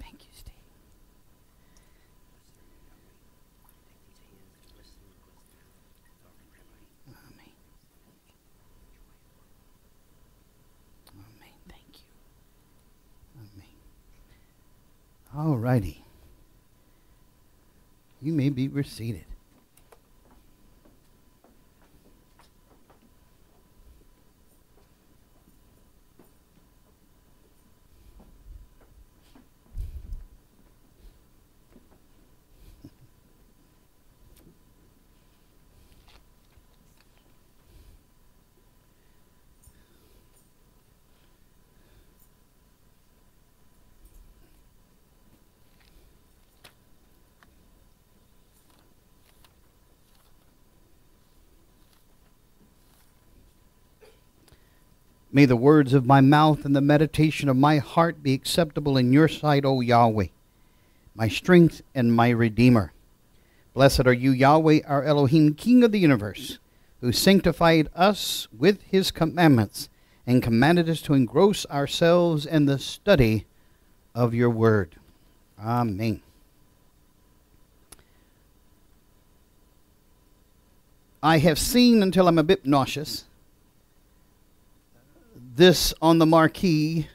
Thank you, Steve. Amen. Amen. Thank you. Amen. All righty. You may be reseated. May the words of my mouth and the meditation of my heart be acceptable in your sight, O Yahweh, my strength and my redeemer. Blessed are you, Yahweh, our Elohim, King of the universe, who sanctified us with his commandments and commanded us to engross ourselves in the study of your word. Amen. I have seen until I'm a bit nauseous this on the marquee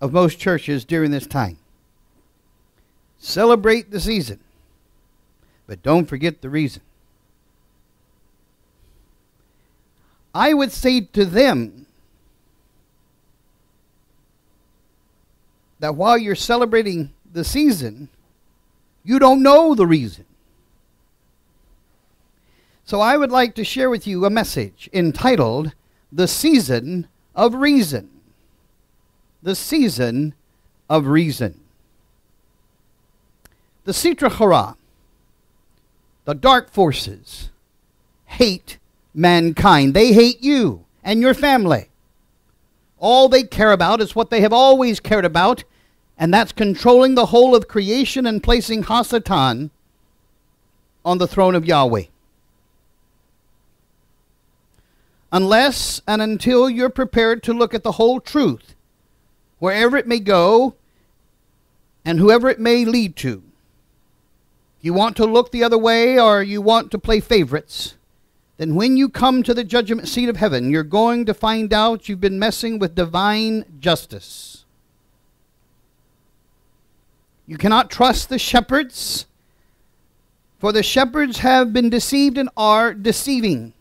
of most churches during this time. Celebrate the season, but don't forget the reason. I would say to them that while you're celebrating the season, you don't know the reason. So I would like to share with you a message entitled the season of reason. The season of reason. The Sitra Achra, the dark forces, hate mankind. They hate you and your family. All they care about is what they have always cared about, and that's controlling the whole of creation and placing Hasatan on the throne of Yahweh unless and until you're prepared to look at the whole truth, wherever it may go and whoever it may lead to. You want to look the other way or you want to play favorites, then when you come to the judgment seat of heaven, you're going to find out you've been messing with divine justice. You cannot trust the shepherds, for the shepherds have been deceived and are deceiving.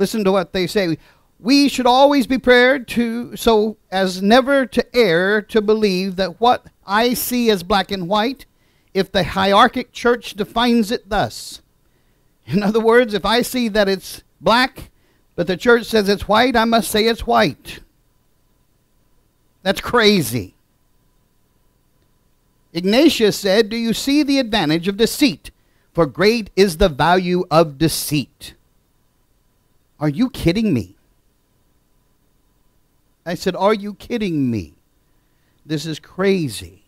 Listen to what they say. We should always be prepared to, so as never to err, to believe that what I see as black and white, if the hierarchic church defines it thus. In other words, if I see that it's black, but the church says it's white, I must say it's white. That's crazy. Ignatius said, Do you see the advantage of deceit? For great is the value of deceit. Are you kidding me? I said, Are you kidding me? This is crazy.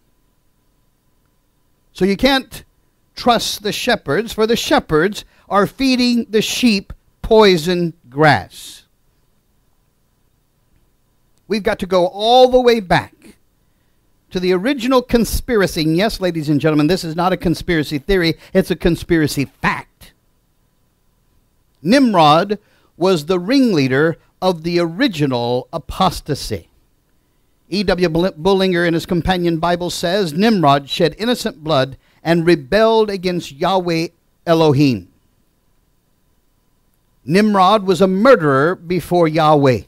So you can't trust the shepherds, for the shepherds are feeding the sheep poison grass. We've got to go all the way back to the original conspiracy. And yes, ladies and gentlemen, this is not a conspiracy theory, it's a conspiracy fact. Nimrod was the ringleader of the original apostasy. E.W. Bullinger in his companion Bible says Nimrod shed innocent blood and rebelled against Yahweh Elohim. Nimrod was a murderer before Yahweh.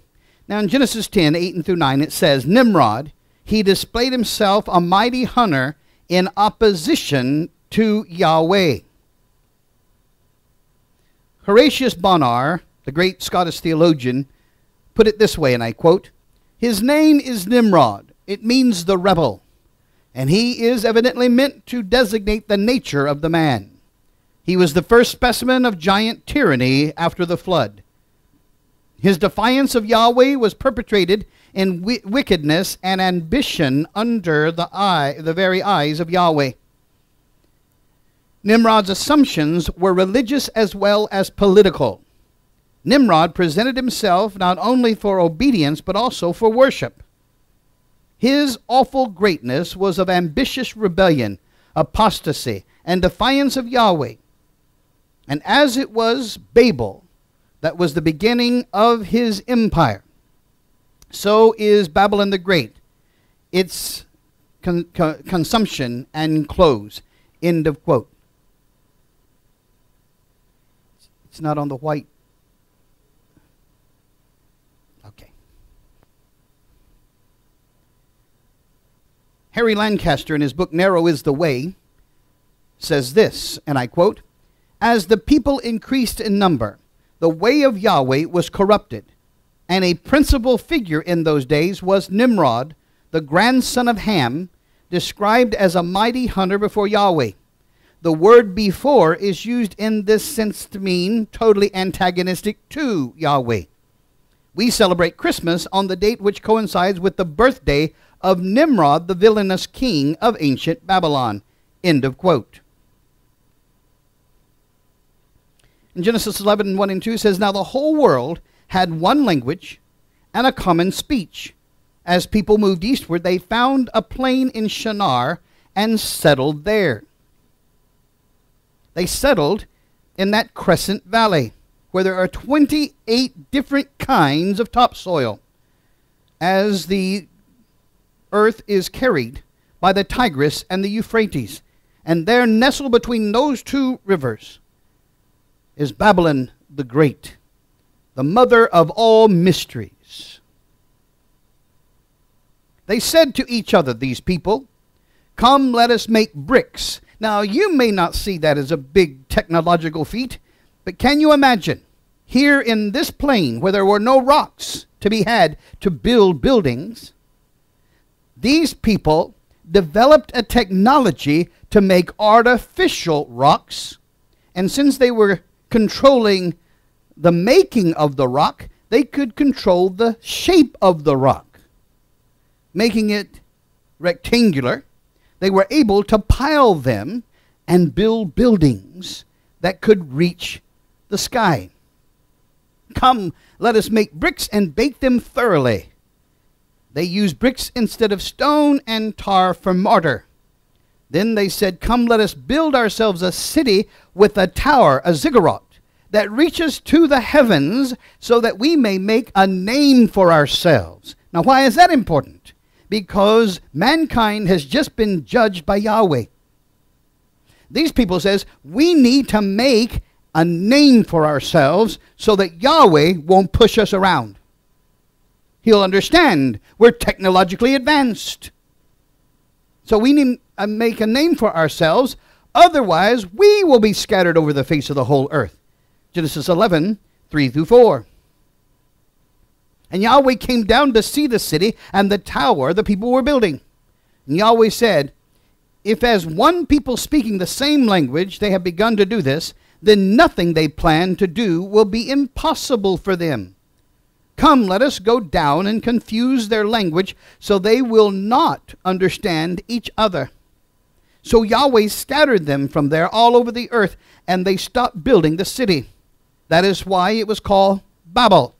Now in Genesis 10, 8 and through 9, it says, Nimrod, he displayed himself a mighty hunter in opposition to Yahweh. Horatius Bonar, the great Scottish theologian, put it this way, and I quote His name is Nimrod. It means the rebel, and he is evidently meant to designate the nature of the man. He was the first specimen of giant tyranny after the flood. His defiance of Yahweh was perpetrated in wi- wickedness and ambition under the eye, the very eyes of Yahweh. Nimrod's assumptions were religious as well as political. Nimrod presented himself not only for obedience but also for worship. His awful greatness was of ambitious rebellion, apostasy, and defiance of Yahweh. And as it was Babel that was the beginning of his empire, so is Babylon the Great, its con- con- consumption and close. End of quote. It's not on the white. Harry Lancaster, in his book Narrow is the Way, says this, and I quote As the people increased in number, the way of Yahweh was corrupted, and a principal figure in those days was Nimrod, the grandson of Ham, described as a mighty hunter before Yahweh. The word before is used in this sense to mean totally antagonistic to Yahweh. We celebrate Christmas on the date which coincides with the birthday of Nimrod, the villainous king of ancient Babylon. End of quote. In Genesis 11, 1 and 2 says, Now the whole world had one language and a common speech. As people moved eastward, they found a plain in Shinar and settled there. They settled in that crescent valley where there are 28 different kinds of topsoil. As the earth is carried by the Tigris and the Euphrates, and there nestled between those two rivers is Babylon the Great, the mother of all mysteries. They said to each other, these people, Come, let us make bricks. Now, you may not see that as a big technological feat, but can you imagine here in this plain where there were no rocks to be had to build buildings, these people developed a technology to make artificial rocks. And since they were controlling the making of the rock, they could control the shape of the rock, making it rectangular. They were able to pile them and build buildings that could reach the sky. Come, let us make bricks and bake them thoroughly. They used bricks instead of stone and tar for mortar. Then they said, Come, let us build ourselves a city with a tower, a ziggurat, that reaches to the heavens, so that we may make a name for ourselves. Now, why is that important? Because mankind has just been judged by Yahweh. These people says we need to make a name for ourselves so that Yahweh won't push us around. He'll understand we're technologically advanced. So we need to make a name for ourselves. Otherwise, we will be scattered over the face of the whole earth. Genesis 11, 3 through 4. And Yahweh came down to see the city and the tower the people were building. And Yahweh said, If as one people speaking the same language they have begun to do this, then nothing they plan to do will be impossible for them. Come, let us go down and confuse their language so they will not understand each other. So Yahweh scattered them from there all over the earth, and they stopped building the city. That is why it was called Babel,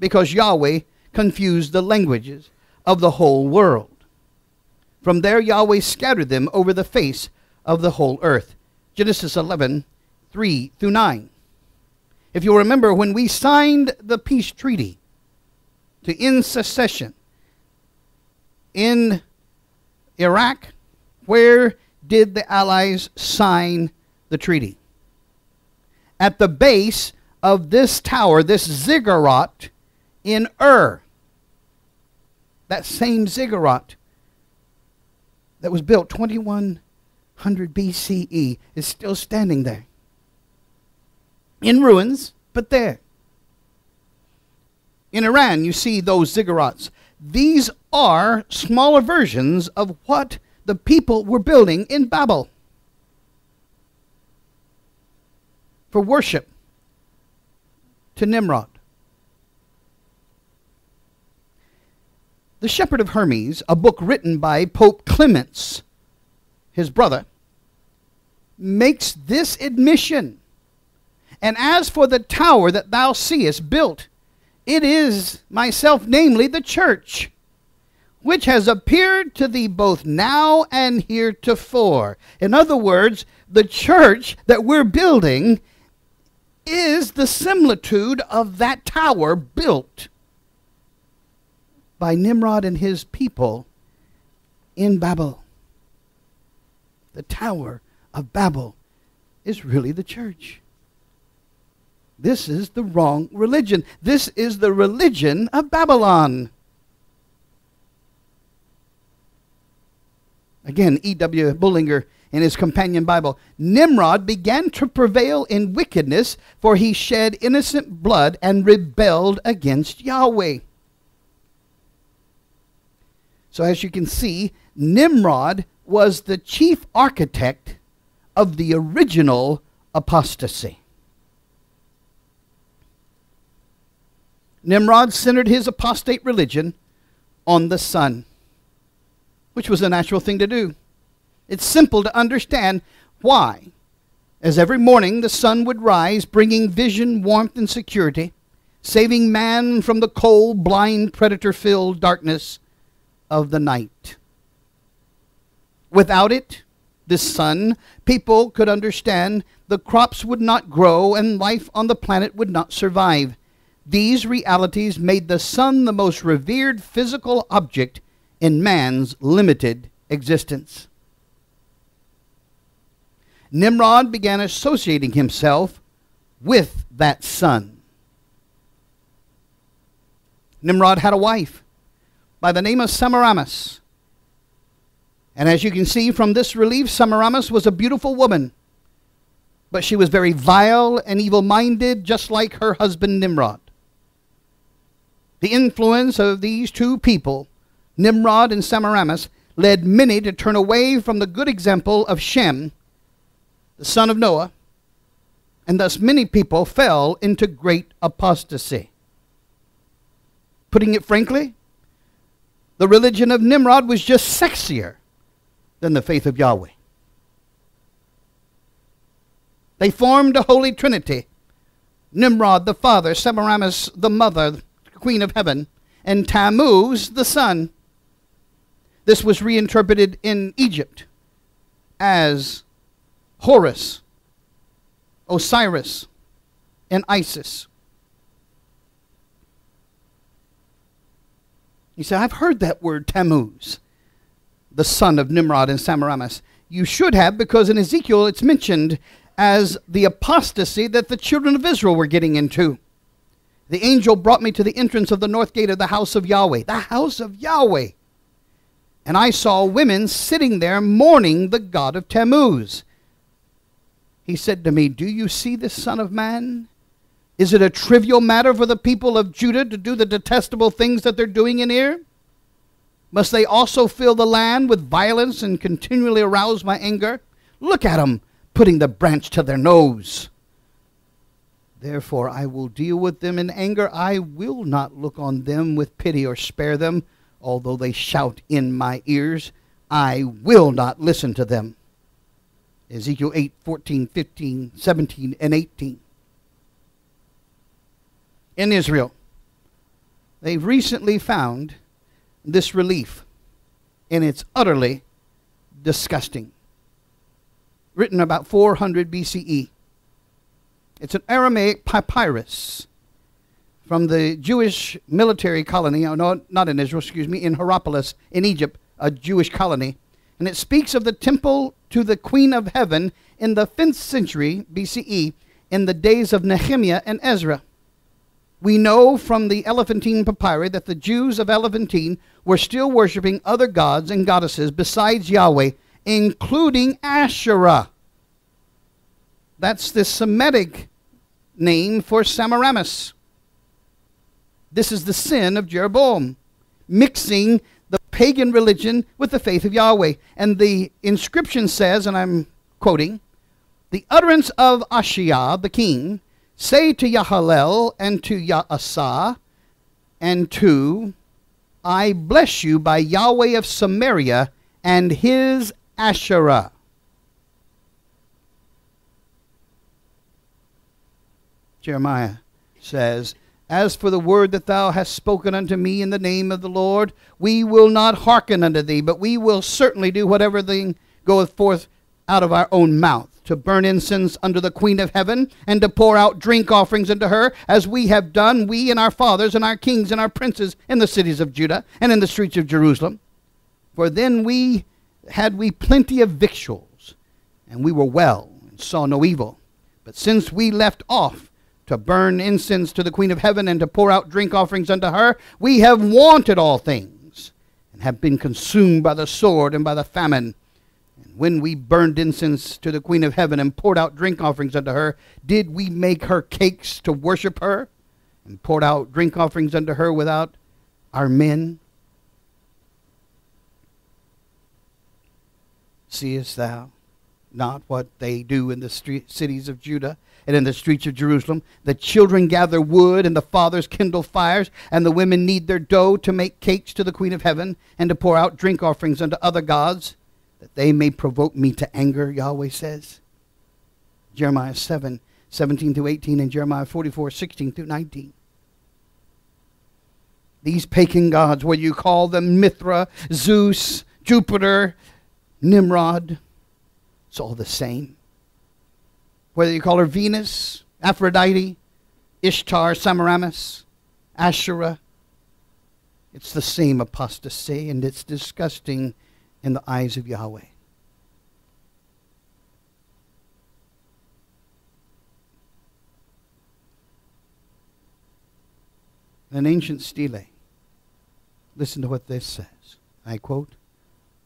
because Yahweh confused the languages of the whole world. From there, Yahweh scattered them over the face of the whole earth. Genesis 11, 3 through 9. If you remember, when we signed the peace treaty to end secession in Iraq, where did the Allies sign the treaty? At the base of this tower, this ziggurat in Ur. That same ziggurat that was built 2100 BCE is still standing there. In ruins, but there. In Iran, you see those ziggurats. These are smaller versions of what the people were building in Babel for worship to Nimrod. The Shepherd of Hermas, a book written by Pope Clements, his brother, makes this admission. And as for the tower that thou seest built, it is myself, namely the church, which has appeared to thee both now and heretofore. In other words, the church that we're building is the similitude of that tower built by Nimrod and his people in Babel. The Tower of Babel is really the church. This is the wrong religion. This is the religion of Babylon. Again, E.W. Bullinger in his companion Bible Nimrod began to prevail in wickedness, for he shed innocent blood and rebelled against Yahweh. So, as you can see, Nimrod was the chief architect of the original apostasy. Nimrod centered his apostate religion on the sun, which was a natural thing to do. It's simple to understand why. As every morning the sun would rise, bringing vision, warmth, and security, saving man from the cold, blind, predator filled darkness of the night. Without it, this sun, people could understand the crops would not grow and life on the planet would not survive. These realities made the sun the most revered physical object in man's limited existence. Nimrod began associating himself with that sun. Nimrod had a wife by the name of Semiramis. And as you can see from this relief, Semiramis was a beautiful woman. But she was very vile and evil minded, just like her husband Nimrod. The influence of these two people, Nimrod and Semiramis, led many to turn away from the good example of Shem, the son of Noah, and thus many people fell into great apostasy. Putting it frankly, the religion of Nimrod was just sexier than the faith of Yahweh. They formed a holy trinity Nimrod the father, Semiramis the mother, queen of heaven, and Tammuz the son. This was reinterpreted in Egypt as Horus, Osiris, and Isis. You say, I've heard that word Tammuz, the son of Nimrod and Semiramis. You should have, because in Ezekiel it's mentioned as the apostasy that the children of Israel were getting into. The angel brought me to the entrance of the north gate of the house of Yahweh, the house of Yahweh. And I saw women sitting there mourning the God of Tammuz. He said to me, Do you see this Son of Man? Is it a trivial matter for the people of Judah to do the detestable things that they're doing in here? Must they also fill the land with violence and continually arouse my anger? Look at them putting the branch to their nose. Therefore, I will deal with them in anger. I will not look on them with pity or spare them, although they shout in my ears. I will not listen to them. Ezekiel 8, 14, 15, 17, and 18. In Israel, they've recently found this relief, and it's utterly disgusting. Written about 400 BCE. It's an Aramaic papyrus from the Jewish military colony, oh, no, not in Israel, excuse me, in Hierapolis in Egypt, a Jewish colony. And it speaks of the temple to the Queen of Heaven in the 5th century BCE in the days of Nehemiah and Ezra. We know from the Elephantine papyri that the Jews of Elephantine were still worshiping other gods and goddesses besides Yahweh including Asherah. That's the Semitic name for Semiramis. This is the sin of Jeroboam, mixing the pagan religion with the faith of Yahweh. And the inscription says, and I'm quoting, the utterance of Ashiah, the king, say to Yahalel and to Yaasah and to I bless you by Yahweh of Samaria and his Asherah. Jeremiah says, As for the word that thou hast spoken unto me in the name of the Lord, we will not hearken unto thee, but we will certainly do whatever thing goeth forth out of our own mouth, to burn incense unto the Queen of heaven, and to pour out drink offerings unto her, as we have done, we and our fathers, and our kings, and our princes, in the cities of Judah, and in the streets of Jerusalem. For then we had we plenty of victuals, and we were well, and saw no evil. But since we left off to burn incense to the Queen of Heaven and to pour out drink offerings unto her, we have wanted all things, and have been consumed by the sword and by the famine. And when we burned incense to the Queen of Heaven and poured out drink offerings unto her, did we make her cakes to worship her, and poured out drink offerings unto her without our men? Seest thou not what they do in the street, cities of Judah and in the streets of Jerusalem? The children gather wood, and the fathers kindle fires, and the women knead their dough to make cakes to the Queen of Heaven, and to pour out drink offerings unto other gods, that they may provoke me to anger, Yahweh says. Jeremiah 7, 17 through 18, and Jeremiah 44, 16 through 19. These pagan gods, whether you call them Mithra, Zeus, Jupiter, Nimrod, it's all the same. Whether you call her Venus, Aphrodite, Ishtar, Semiramis, Asherah, it's the same apostasy, and it's disgusting in the eyes of Yahweh. An ancient stele. Listen to what this says. I quote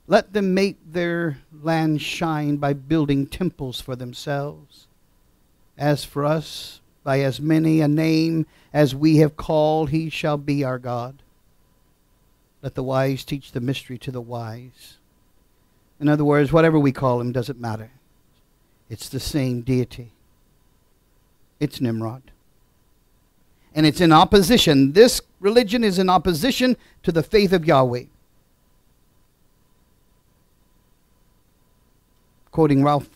Let them make their land shine by building temples for themselves. As for us, by as many a name as we have called, he shall be our God. Let the wise teach the mystery to the wise. In other words, whatever we call him doesn't matter. It's the same deity. It's Nimrod. And it's in opposition. This religion is in opposition to the faith of Yahweh. Quoting Ralph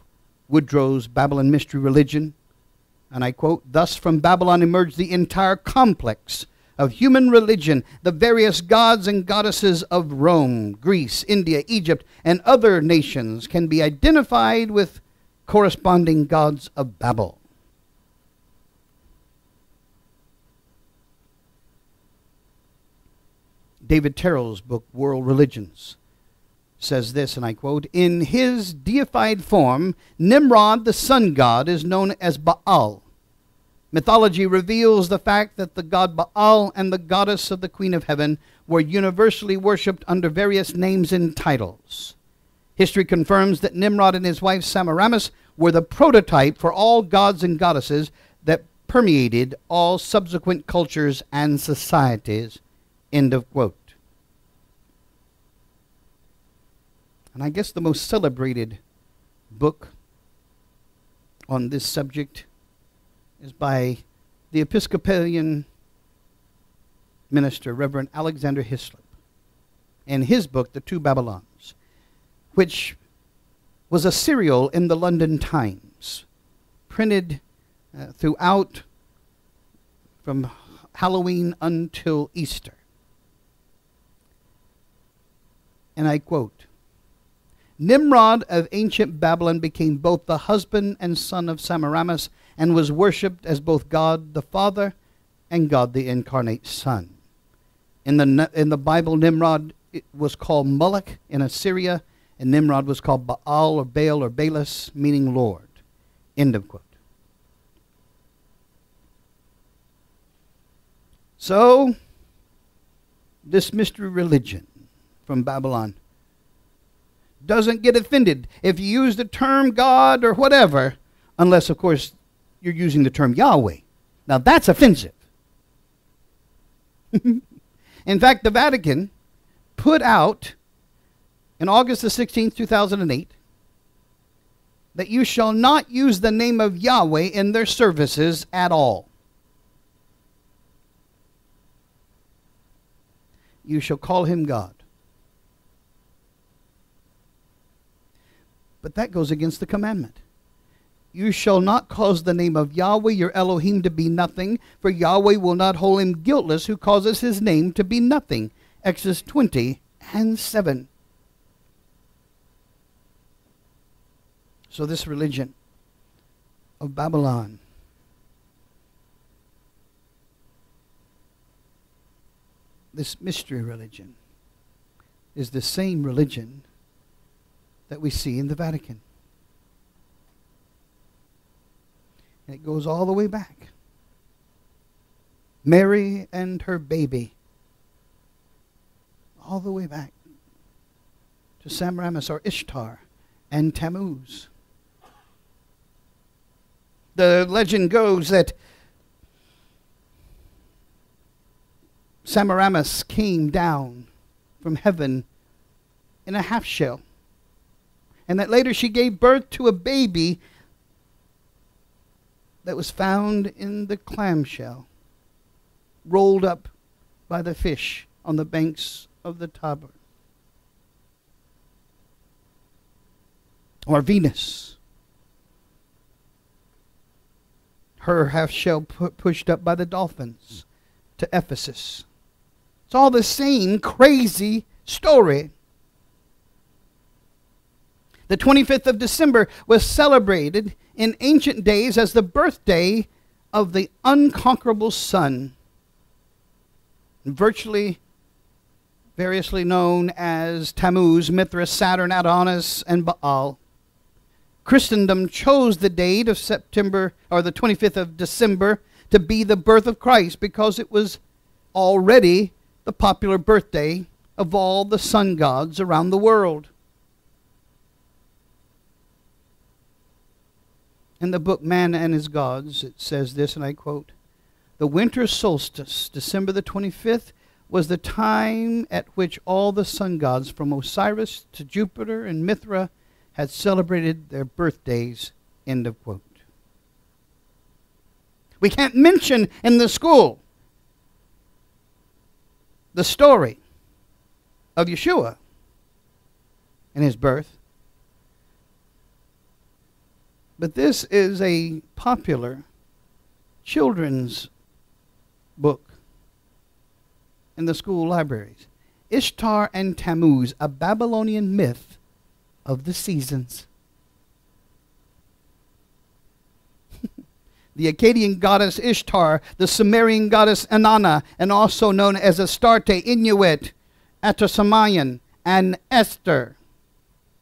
Woodrow's Babylon Mystery Religion, and I quote, Thus from Babylon emerged the entire complex of human religion, the various gods and goddesses of Rome, Greece, India, Egypt, and other nations can be identified with corresponding gods of Babel. David Terrell's book, World Religions, says this, and I quote In his deified form, Nimrod, the sun god, is known as Baal. Mythology reveals the fact that the god Baal and the goddess of the Queen of Heaven were universally worshipped under various names and titles. History confirms that Nimrod and his wife Semiramis were the prototype for all gods and goddesses that permeated all subsequent cultures and societies. End of quote. And I guess the most celebrated book on this subject is by the Episcopalian minister, Reverend Alexander Hislop, and his book, The Two Babylons, which was a serial in the London Times, printed uh, throughout from Halloween until Easter. And I quote Nimrod of ancient Babylon became both the husband and son of Semiramis and was worshipped as both God the Father and God the incarnate Son. In the, in the Bible, Nimrod was called Moloch in Assyria, and Nimrod was called Baal or Baal or Baalis, meaning Lord. End of quote. So, this mystery religion from Babylon doesn't get offended if you use the term God or whatever, unless, of course, you're using the term Yahweh. Now, that's offensive. In fact, the Vatican put out in August the 16th, 2008, that you shall not use the name of Yahweh in their services at all. You shall call him God. But that goes against the commandment. You shall not cause the name of Yahweh your Elohim to be nothing, for Yahweh will not hold him guiltless who causes his name to be nothing. Exodus 20 and 7. So, this religion of Babylon this mystery religion is the same religion that we see in the Vatican. And it goes all the way back. Mary and her baby. All the way back to Semiramis or Ishtar and Tammuz. The legend goes that Semiramis came down from heaven in a half shell. And that later she gave birth to a baby that was found in the clamshell, rolled up by the fish on the banks of the Tiber. Or Venus. Her half shell pu- pushed up by the dolphins to Ephesus. It's all the same crazy story. The 25th of December was celebrated in ancient days as the birthday of the unconquerable sun, virtually variously known as Tammuz, Mithras, Saturn, Adonis, and Baal. Christendom chose the date of September or the 25th of December to be the birth of Christ because it was already the popular birthday of all the sun gods around the world. In the book Man and His Gods, it says this, and I quote The winter solstice, December the 25th, was the time at which all the sun gods, from Osiris to Jupiter and Mithra, had celebrated their birthdays. End of quote. We can't mention in the school the story of Yeshua and his birth. But this is a popular children's book in the school libraries. Ishtar and Tammuz, a Babylonian myth of the seasons. the Akkadian goddess Ishtar, the Sumerian goddess Inanna, and also known as Astarte, Inuit, Atosamyan, and Esther.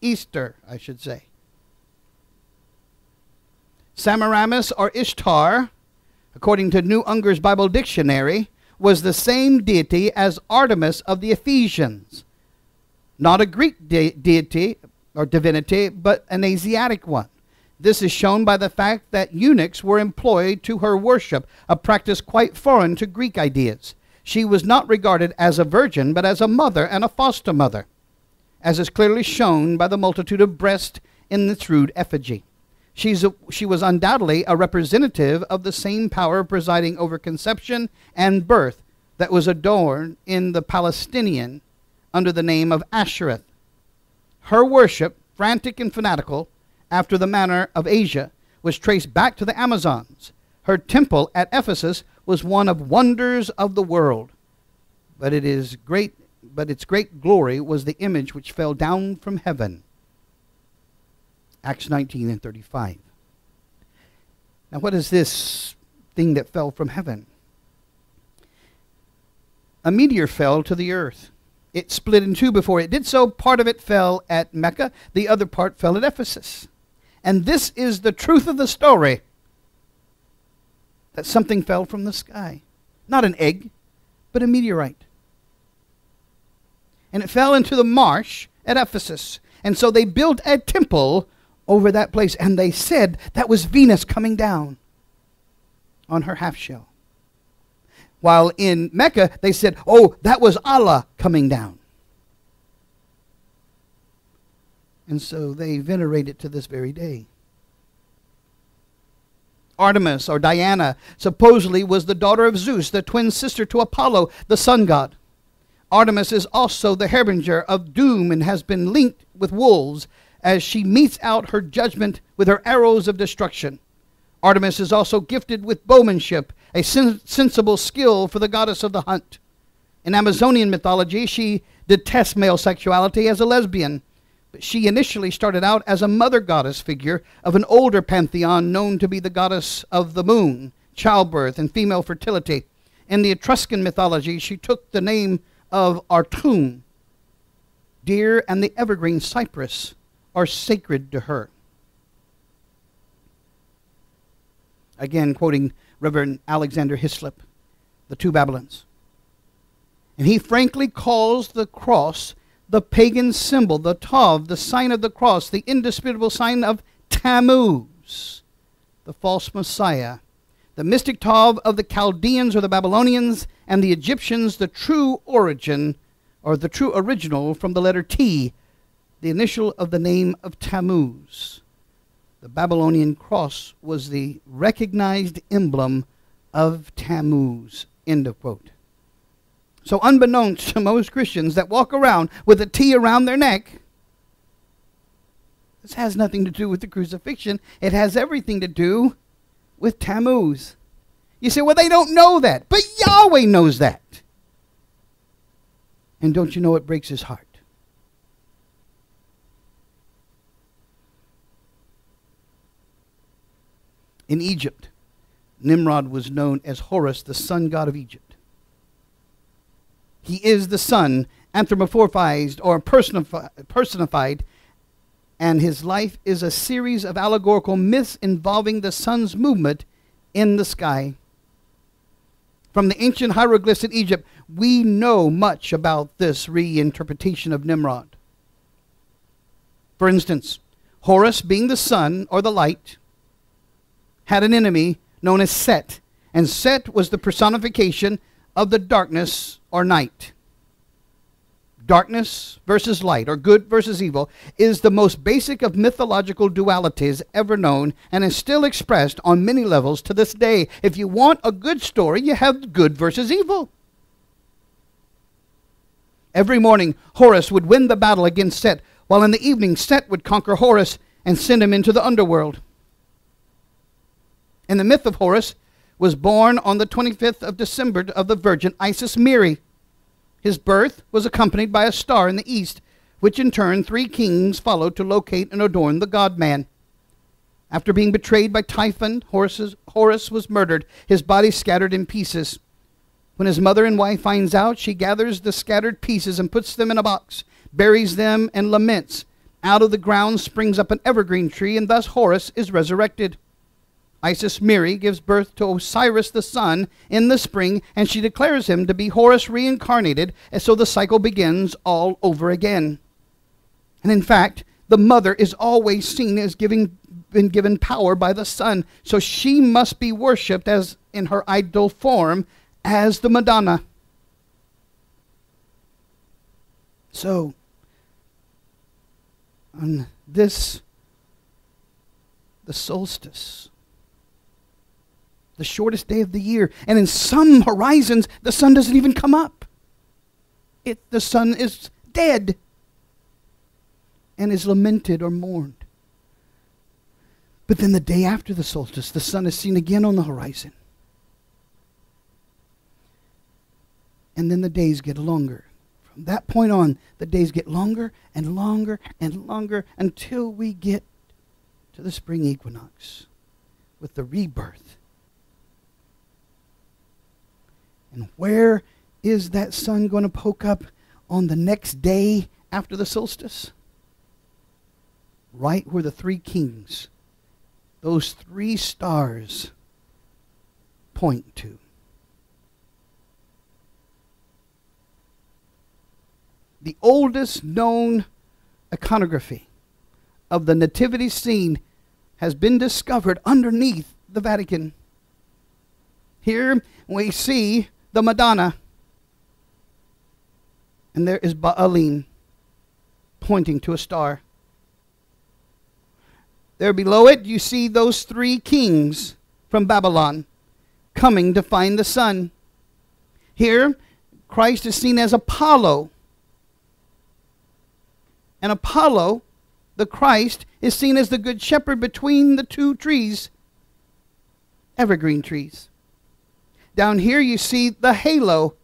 Easter, I should say. Semiramis or Ishtar, according to New Unger's Bible Dictionary, was the same deity as Artemis of the Ephesians. Not a Greek de- deity or divinity, but an Asiatic one. This is shown by the fact that eunuchs were employed to her worship, a practice quite foreign to Greek ideas. She was not regarded as a virgin, but as a mother and a foster mother, as is clearly shown by the multitude of breasts in the rude effigy. She's a, she was undoubtedly a representative of the same power presiding over conception and birth that was adorned in the Palestinian under the name of Ashereth. Her worship, frantic and fanatical, after the manner of Asia, was traced back to the Amazons. Her temple at Ephesus was one of wonders of the world. But it is great but its great glory was the image which fell down from heaven. Acts 19 and 35. Now what is this thing that fell from heaven? A meteor fell to the earth. It split in two before it did so. Part of it fell at Mecca, the other part fell at Ephesus. And this is the truth of the story that something fell from the sky. Not an egg, but a meteorite. And it fell into the marsh at Ephesus. And so they built a temple over that place, and they said that was Venus coming down on her half shell. While in Mecca, they said, oh, that was Allah coming down. And so they venerate it to this very day. Artemis or Diana supposedly was the daughter of Zeus, the twin sister to Apollo, the sun god. Artemis is also the harbinger of doom and has been linked with wolves as she meets out her judgment with her arrows of destruction. Artemis is also gifted with bowmanship, a sen- sensible skill for the goddess of the hunt. In Amazonian mythology, she detests male sexuality as a lesbian but she initially started out as a mother goddess figure of an older pantheon known to be the goddess of the moon, childbirth, and female fertility. In the Etruscan mythology, she took the name of Artum. Deer and the evergreen cypress are sacred to her. Again, quoting Reverend Alexander Hislop, The Two Babylons. And he frankly calls the cross the pagan symbol, the Tav, the sign of the cross, the indisputable sign of Tammuz, the false Messiah. The mystic Tav of the Chaldeans or the Babylonians, and the Egyptians, the true origin or the true original from the letter T, the initial of the name of Tammuz. The Babylonian cross was the recognized emblem of Tammuz. End of quote. So, unbeknownst to most Christians that walk around with a T around their neck, this has nothing to do with the crucifixion. It has everything to do with Tammuz. You say, well, they don't know that. But Yahweh knows that. And don't you know it breaks his heart? In Egypt, Nimrod was known as Horus, the sun god of Egypt. He is the sun, anthropomorphized or personified, and his life is a series of allegorical myths involving the sun's movement in the sky. From the ancient hieroglyphs in Egypt, we know much about this reinterpretation of Nimrod. For instance, Horus, being the sun or the light, had an enemy known as Set, and Set was the personification of the darkness or night. Darkness versus light, or good versus evil, is the most basic of mythological dualities ever known and is still expressed on many levels to this day. If you want a good story, you have good versus evil. Every morning, Horus would win the battle against Set, while in the evening, Set would conquer Horus and send him into the underworld. In the myth of Horus, was born on the 25th of December of the Virgin Isis Miri. His birth was accompanied by a star in the east, which in turn three kings followed to locate and adorn the god man. After being betrayed by Typhon, Horus, Horus was murdered, his body scattered in pieces. When his mother and wife finds out, she gathers the scattered pieces and puts them in a box, buries them, and laments. Out of the ground springs up an evergreen tree, and thus Horus is resurrected. Isis Miri gives birth to Osiris the sun in the spring, and she declares him to be Horus reincarnated, and so the cycle begins all over again. And in fact, the mother is always seen as giving been given power by the sun, so she must be worshipped as in her idol form as the Madonna. So, on this, the solstice, the shortest day of the year. And in some horizons, the sun doesn't even come up. It, the sun is dead and is lamented or mourned. But then the day after the solstice, the sun is seen again on the horizon. And then the days get longer. From that point on, the days get longer and longer and longer until we get to the spring equinox with the rebirth And where is that sun going to poke up on the next day after the solstice? Right where the three kings, those three stars, point to. The oldest known iconography of the nativity scene has been discovered underneath the Vatican. Here we see the Madonna, and there is Balaam pointing to a star. There below it, you see those three kings from Babylon coming to find the sun. Here, Christ is seen as Apollo. And Apollo, the Christ, is seen as the good shepherd between the two trees, evergreen trees. Down here, you see the halo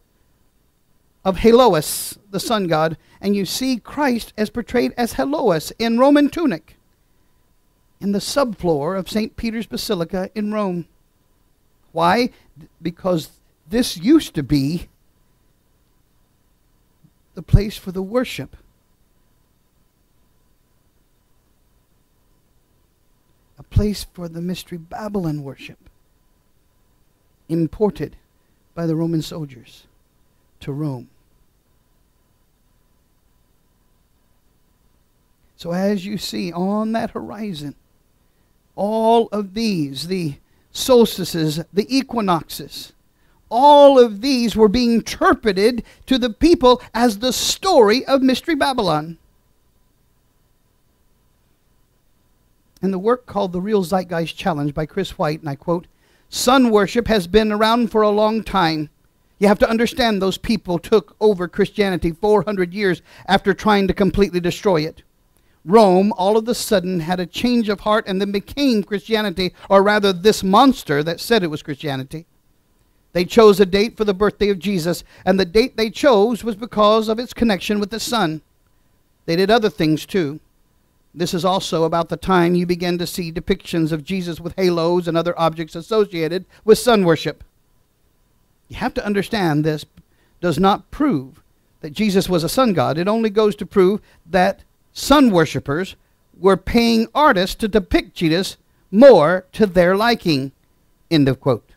of Helios, the sun god, and you see Christ as portrayed as Helios in Roman tunic in the subfloor of St. Peter's Basilica in Rome. Why? Because this used to be the place for the worship. A place for the Mystery Babylon worship, imported by the Roman soldiers to Rome. So, as you see on that horizon, all of these, the solstices, the equinoxes, all of these were being interpreted to the people as the story of Mystery Babylon. In the work called The Real Zeitgeist Challenge by Chris White, and I quote, Sun worship has been around for a long time. You have to understand those people took over Christianity 400 years after trying to completely destroy it. Rome all of a sudden had a change of heart and then became Christianity, or rather, this monster that said it was Christianity. They chose a date for the birthday of Jesus, and the date they chose was because of its connection with the sun. They did other things too. This is also about the time you begin to see depictions of Jesus with halos and other objects associated with sun worship. You have to understand this does not prove that Jesus was a sun god. It only goes to prove that sun worshippers were paying artists to depict Jesus more to their liking. End of quote.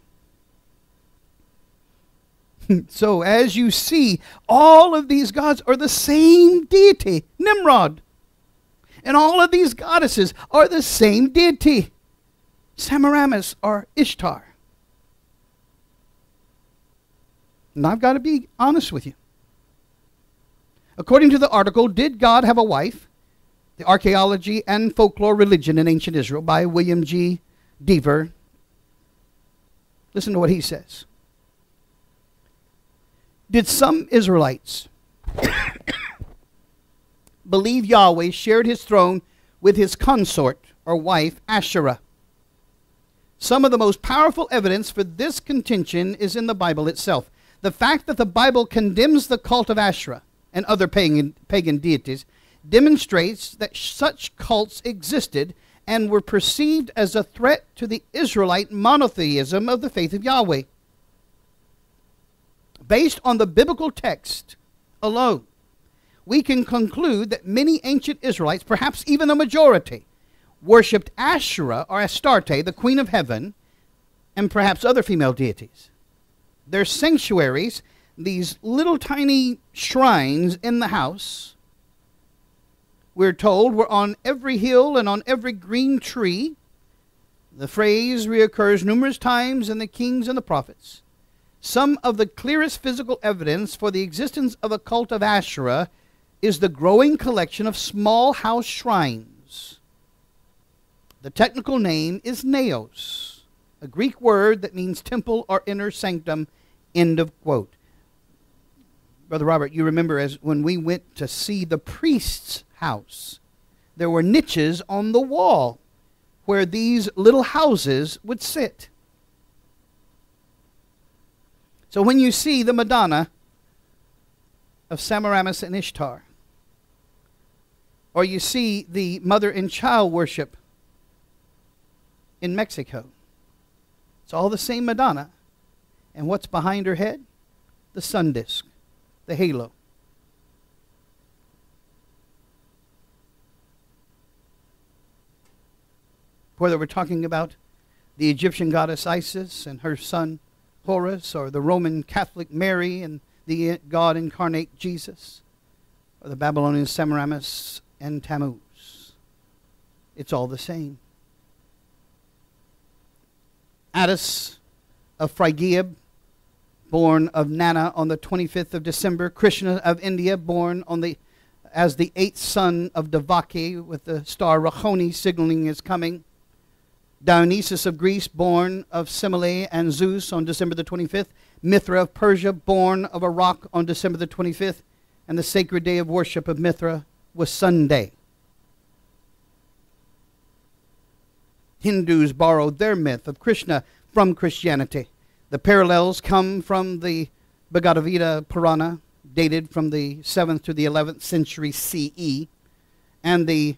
so, as you see, all of these gods are the same deity, Nimrod. And all of these goddesses are the same deity, Semiramis or Ishtar. And I've got to be honest with you. According to the article, Did God Have a Wife? The Archaeology and Folklore Religion in Ancient Israel by William G. Dever. Listen to what he says. Did some Israelites believe Yahweh shared his throne with his consort or wife, Asherah? Some of the most powerful evidence for this contention is in the Bible itself. The fact that the Bible condemns the cult of Asherah and other pagan, pagan deities demonstrates that such cults existed and were perceived as a threat to the Israelite monotheism of the faith of Yahweh. Based on the biblical text alone, we can conclude that many ancient Israelites, perhaps even a majority, worshipped Asherah or Astarte, the queen of heaven, and perhaps other female deities. Their sanctuaries, these little tiny shrines in the house, we're told, were on every hill and on every green tree. The phrase reoccurs numerous times in the Kings and the Prophets. Some of the clearest physical evidence for the existence of a cult of Asherah is the growing collection of small house shrines. The technical name is naos, a Greek word that means temple or inner sanctum. End of quote. Brother Robert, you remember as when we went to see the priests house. There were niches on the wall where these little houses would sit. So when you see the Madonna of Semiramis and Ishtar, or you see the mother and child worship in Mexico, it's all the same Madonna. And what's behind her head? The sun disk, the halo. whether we're talking about the Egyptian goddess Isis and her son Horus, or the Roman Catholic Mary and the God incarnate Jesus, or the Babylonian Semiramis and Tammuz. It's all the same. Attis of Phrygia, born of Nana on the 25th of December. Krishna of India, born on the as the eighth son of Devaki, with the star Rohini signaling his coming. Dionysus of Greece, born of Semele and Zeus on December the 25th. Mithra of Persia, born of a rock on December the 25th. And the sacred day of worship of Mithra was Sunday. Hindus borrowed their myth of Krishna from Christianity. The parallels come from the Bhagavad Gita Purana, dated from the 7th to the 11th century CE, and the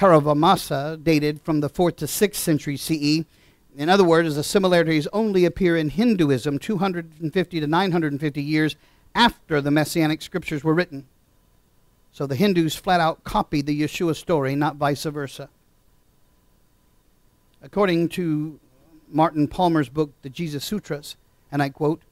Harivamsa, dated from the 4th to 6th century CE. In other words, the similarities only appear in Hinduism 250 to 950 years after the Messianic scriptures were written. So the Hindus flat out copied the Yeshua story, not vice versa. According to Martin Palmer's book, The Jesus Sutras, and I quote,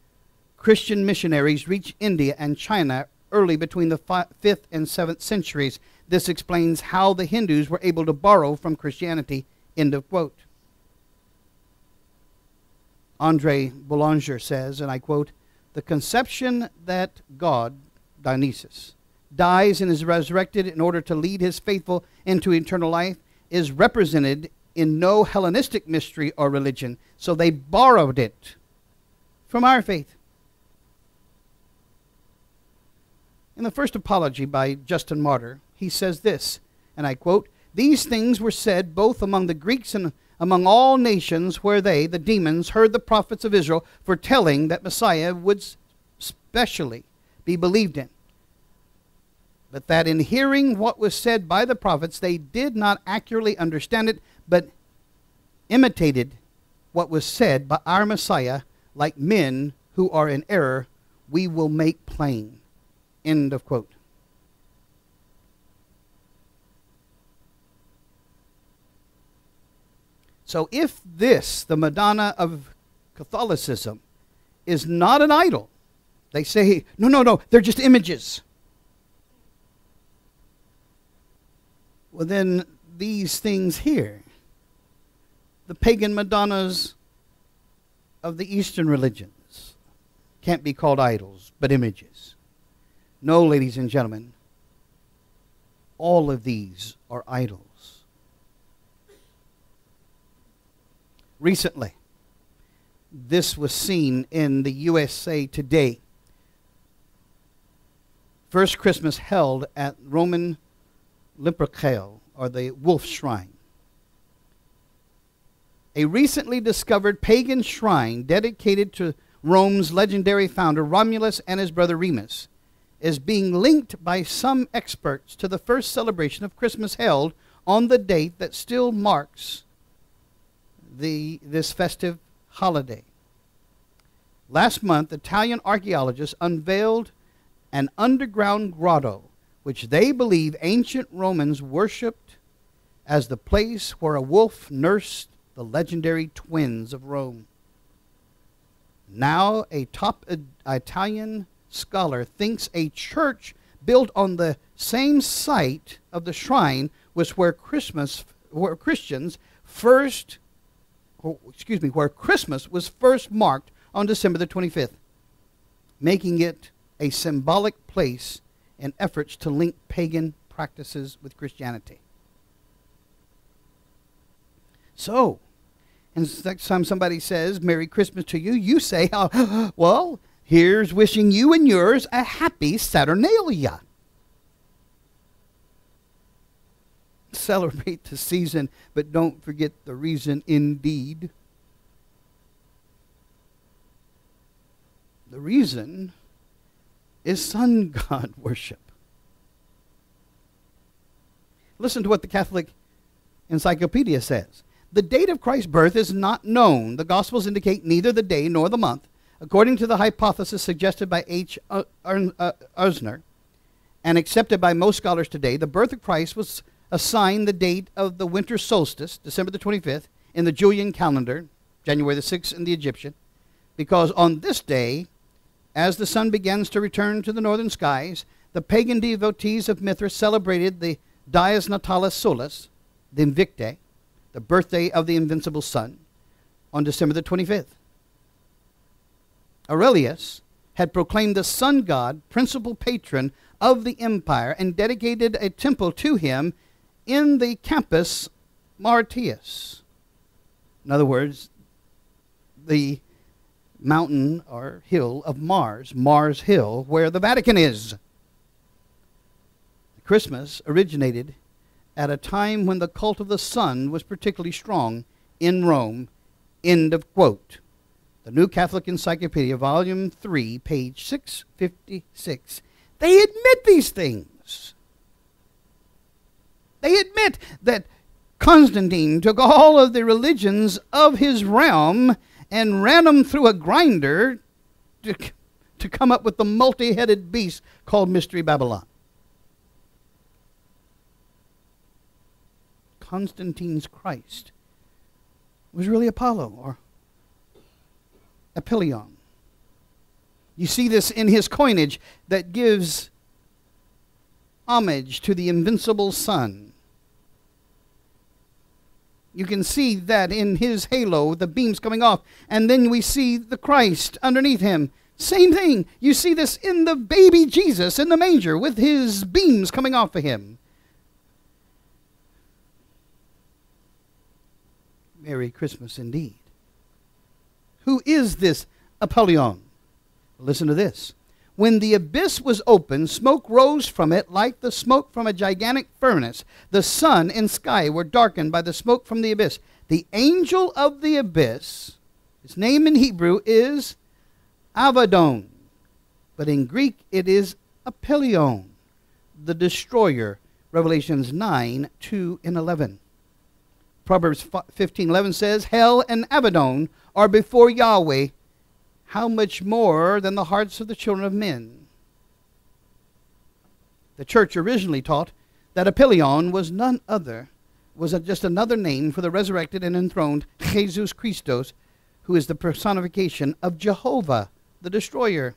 Christian missionaries reached India and China early between the 5th and 7th centuries. This explains how the Hindus were able to borrow from Christianity. End of quote. Andre Boulanger says, and I quote, the conception that God, Dionysus, dies and is resurrected in order to lead his faithful into eternal life is represented in no Hellenistic mystery or religion. So they borrowed it from our faith. In the first apology by Justin Martyr, he says this, and I quote, These things were said both among the Greeks and among all nations where they, the demons, heard the prophets of Israel foretelling that Messiah would specially be believed in. But that in hearing what was said by the prophets, they did not accurately understand it, but imitated what was said by our Messiah, like men who are in error, we will make plain. End of quote. So, if this, the Madonna of Catholicism, is not an idol, they say, no, no, no, they're just images. Well, then these things here, the pagan Madonnas of the Eastern religions, can't be called idols, but images. No, ladies and gentlemen, all of these are idols. recently. This was seen in the USA Today. First Christmas held at Roman Lupercal, or the Wolf Shrine. A recently discovered pagan shrine dedicated to Rome's legendary founder Romulus and his brother Remus is being linked by some experts to the first celebration of Christmas held on the date that still marks the, this festive holiday. Last month, Italian archaeologists unveiled an underground grotto which they believe ancient Romans worshipped as the place where a wolf nursed the legendary twins of Rome. Now, a top Italian scholar thinks a church built on the same site of the shrine was where Christmas, where Christians first oh, excuse me, where Christmas was first marked on December the 25th, making it a symbolic place in efforts to link pagan practices with Christianity. So, and next time somebody says Merry Christmas to you, you say, oh, well, here's wishing you and yours a happy Saturnalia. celebrate the season, but don't forget the reason indeed. The reason is sun god worship. Listen to what the Catholic Encyclopedia says. The date of Christ's birth is not known. The Gospels indicate neither the day nor the month. According to the hypothesis suggested by H. Usener uh, and accepted by most scholars today, the birth of Christ was assigned the date of the winter solstice, December the 25th, in the Julian calendar, January the 6th in the Egyptian, because on this day, as the sun begins to return to the northern skies, the pagan devotees of Mithra celebrated the Dies Natalis Solis, the Invicte, the birthday of the invincible sun, on December the 25th. Aurelius had proclaimed the sun god principal patron of the empire and dedicated a temple to him in the Campus Martius. In other words, the mountain or hill of Mars, Mars Hill, where the Vatican is. Christmas originated at a time when the cult of the sun was particularly strong in Rome. End of quote. The New Catholic Encyclopedia, Volume 3, page 656. They admit these things. They admit that Constantine took all of the religions of his realm and ran them through a grinder to, to come up with the multi headed beast called Mystery Babylon. Constantine's Christ was really Apollo or Apollyon. You see this in his coinage that gives homage to the invincible sun. You can see that in his halo, the beams coming off, and then we see the Christ underneath him. Same thing. You see this in the baby Jesus in the manger with his beams coming off of him. Merry Christmas indeed. Who is this Apollyon? Listen to this. When the abyss was open, smoke rose from it like the smoke from a gigantic furnace. The sun and sky were darkened by the smoke from the abyss. The angel of the abyss, his name in Hebrew is Avadon, but in Greek it is Apollyon, the destroyer. Revelations 9, 2 and 11. Proverbs 15:11 says, "Hell and Abaddon are before Yahweh, how much more than the hearts of the children of men?" The church originally taught that Apollyon was none other, was just another name for the resurrected and enthroned Jesus Christos, who is the personification of Jehovah, the destroyer.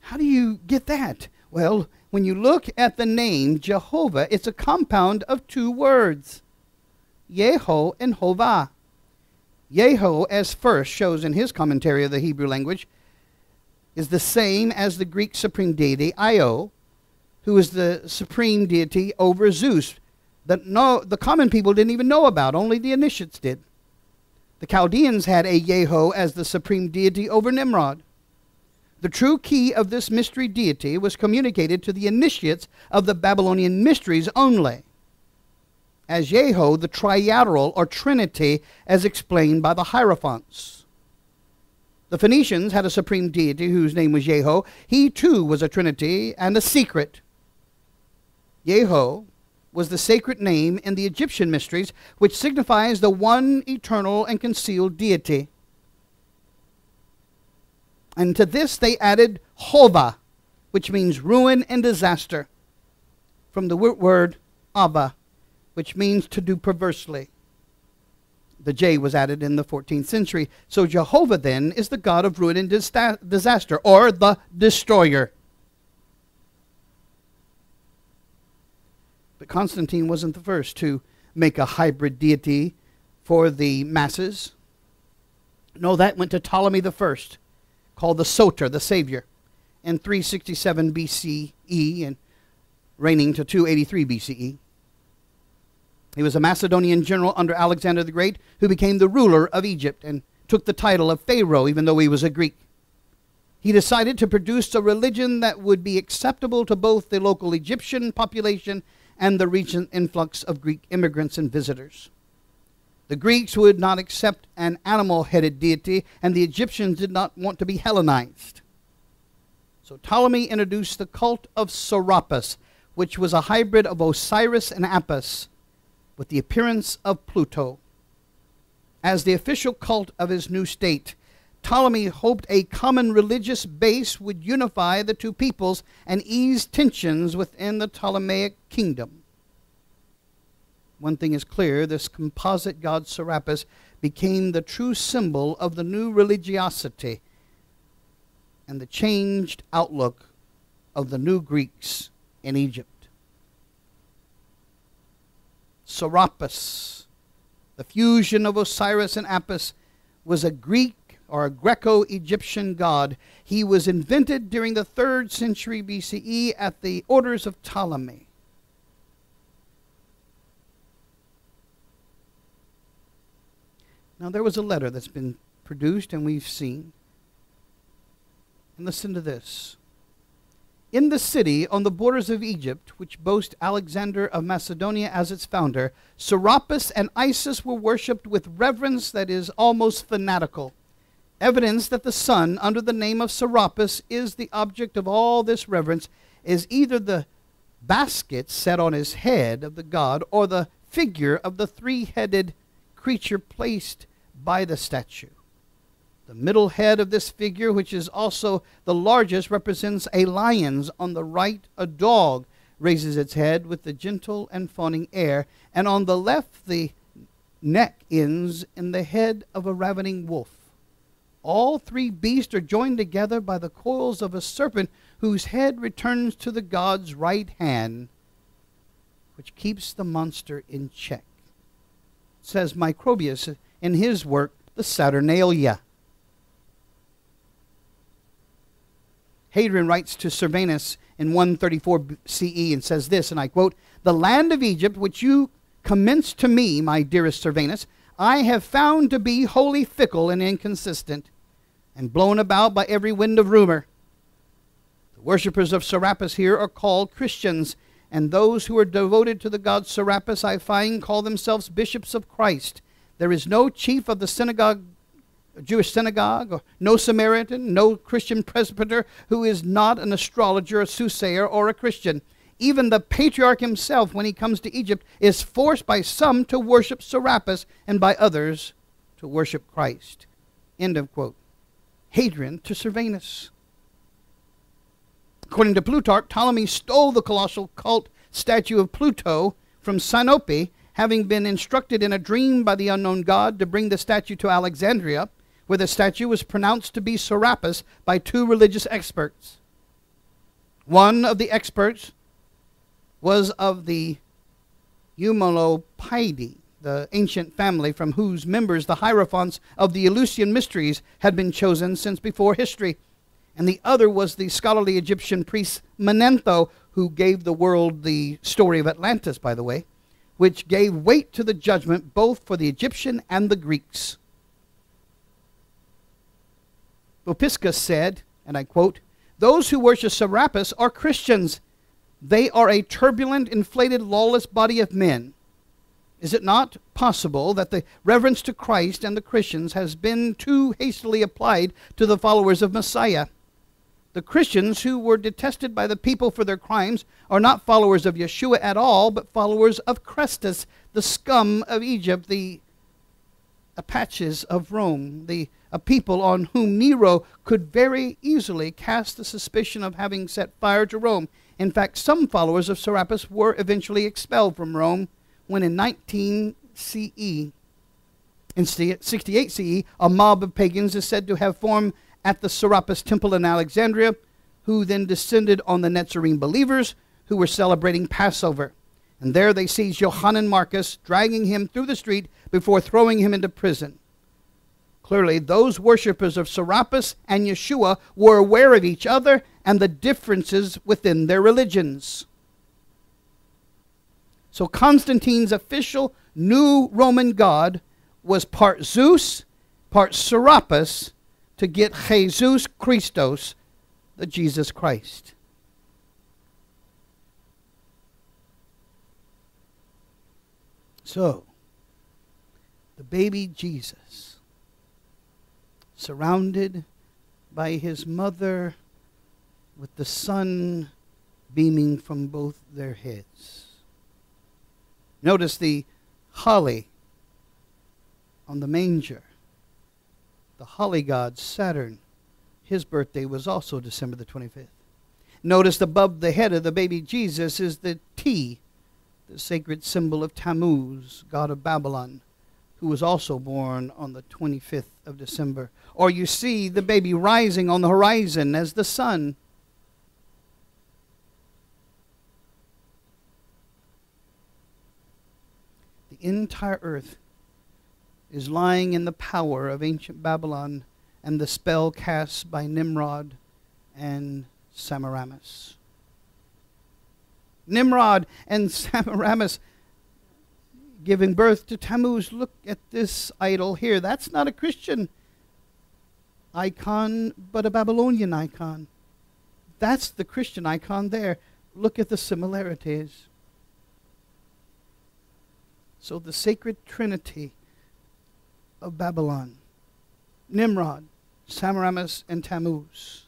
How do you get that? Well, when you look at the name Jehovah, it's a compound of two words. Yeho and Hova. Yeho, as first shows in his commentary of the Hebrew language, is the same as the Greek supreme deity Io, who is the supreme deity over Zeus that no, the common people didn't even know about, only the initiates did. The Chaldeans had a Yeho as the supreme deity over Nimrod. The true key of this mystery deity was communicated to the initiates of the Babylonian mysteries only as Yeho, the triateral or trinity, as explained by the Hierophants. The Phoenicians had a supreme deity whose name was Yeho. He too was a trinity and a secret. Yeho was the sacred name in the Egyptian mysteries, which signifies the one eternal and concealed deity. And to this they added Hova, which means ruin and disaster, from the word Ava, which means to do perversely. The J was added in the 14th century. So Jehovah then is the God of ruin and disaster, or the destroyer. But Constantine wasn't the first to make a hybrid deity for the masses. No, that went to Ptolemy the First, called the Soter, the Savior, in 367 BCE and reigning to 283 BCE. He was a Macedonian general under Alexander the Great who became the ruler of Egypt and took the title of Pharaoh, even though he was a Greek. He decided to produce a religion that would be acceptable to both the local Egyptian population and the recent influx of Greek immigrants and visitors. The Greeks would not accept an animal headed deity, and the Egyptians did not want to be Hellenized. So Ptolemy introduced the cult of Serapis, which was a hybrid of Osiris and Apis with the appearance of Pluto. As the official cult of his new state, Ptolemy hoped a common religious base would unify the two peoples and ease tensions within the Ptolemaic kingdom. One thing is clear this composite god Serapis became the true symbol of the new religiosity and the changed outlook of the new Greeks in Egypt. Serapis. The fusion of Osiris and Apis was a Greek or a Greco Egyptian god. He was invented during the 3rd century BCE at the orders of Ptolemy. Now, there was a letter that's been produced and we've seen. And listen to this. In the city on the borders of Egypt, which boasts Alexander of Macedonia as its founder, Serapis and Isis were worshipped with reverence that is almost fanatical. Evidence that the sun, under the name of Serapis, is the object of all this reverence is either the basket set on his head of the god or the figure of the three headed creature placed by the statue. The middle head of this figure, which is also the largest, represents a lion's. On the right, a dog raises its head with the gentle and fawning air, and on the left, the neck ends in the head of a ravening wolf. All three beasts are joined together by the coils of a serpent whose head returns to the god's right hand, which keeps the monster in check. Says Macrobius in his work, The Saturnalia. Hadrian writes to Servianus in 134 CE and says this, and I quote, The land of Egypt, which you commenced to me, my dearest Servianus, I have found to be wholly fickle and inconsistent, and blown about by every wind of rumor. The worshippers of Serapis here are called Christians, and those who are devoted to the god Serapis, I find, call themselves bishops of Christ. There is no chief of the synagogue Jewish synagogue, no Samaritan, no Christian presbyter who is not an astrologer, a soothsayer, or a Christian. Even the patriarch himself, when he comes to Egypt, is forced by some to worship Serapis and by others to worship Christ. End of quote. Hadrian to Servianus. According to Plutarch, Ptolemy stole the colossal cult statue of Pluto from Sinope, having been instructed in a dream by the unknown god to bring the statue to Alexandria where the statue was pronounced to be Serapis by two religious experts. One of the experts was of the Eumolpidae, the ancient family from whose members the hierophants of the Eleusinian mysteries had been chosen since before history. And the other was the scholarly Egyptian priest Manetho, who gave the world the story of Atlantis, by the way, which gave weight to the judgment both for the Egyptian and the Greeks. Vopiscus said, and I quote, Those who worship Serapis are Christians. They are a turbulent, inflated, lawless body of men. Is it not possible that the reverence to Christ and the Christians has been too hastily applied to the followers of Messiah? The Christians who were detested by the people for their crimes are not followers of Yeshua at all, but followers of Chrestus, the scum of Egypt, the Apaches of Rome, the a people on whom Nero could very easily cast the suspicion of having set fire to Rome. In fact, some followers of Serapis were eventually expelled from Rome when in 19 CE, in 68 CE, a mob of pagans is said to have formed at the Serapis temple in Alexandria, who then descended on the Nazarene believers who were celebrating Passover. And there they seized Johannes Marcus, dragging him through the street before throwing him into prison. Clearly, those worshippers of Serapis and Yeshua were aware of each other and the differences within their religions. So Constantine's official new Roman god was part Zeus, part Serapis, to get Jesus Christos, the Jesus Christ. So, the baby Jesus surrounded by his mother with the sun beaming from both their heads. Notice the holly on the manger. The holly god, Saturn, his birthday was also December the 25th. Notice above the head of the baby Jesus is the T, the sacred symbol of Tammuz, god of Babylon who was also born on the 25th of December. Or you see the baby rising on the horizon as the sun. the entire earth is lying in the power of ancient Babylon and the spell cast by Nimrod and Semiramis. Nimrod and Semiramis giving birth to Tammuz. Look at this idol here. That's not a Christian icon, but a Babylonian icon. That's the Christian icon there. Look at the similarities. So the sacred trinity of Babylon Nimrod, Semiramis, and Tammuz.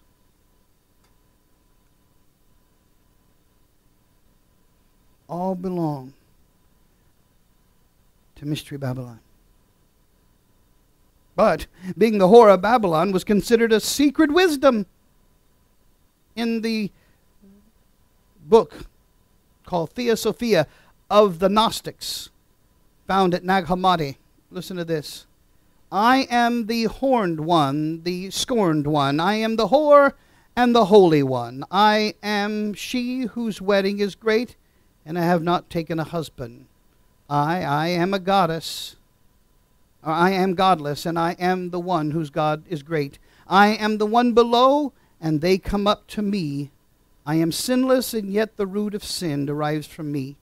All belong to Mystery Babylon. But being the whore of Babylon was considered a secret wisdom in the book called Theosophia of the Gnostics, found at Nag Hammadi. Listen to this. I am the horned one, the scorned one. I am the whore and the holy one. I am she whose wedding is great, and I have not taken a husband. I, I am a goddess. I am godless, and I am the one whose God is great. I am the one below, and they come up to me. I am sinless, and yet the root of sin derives from me.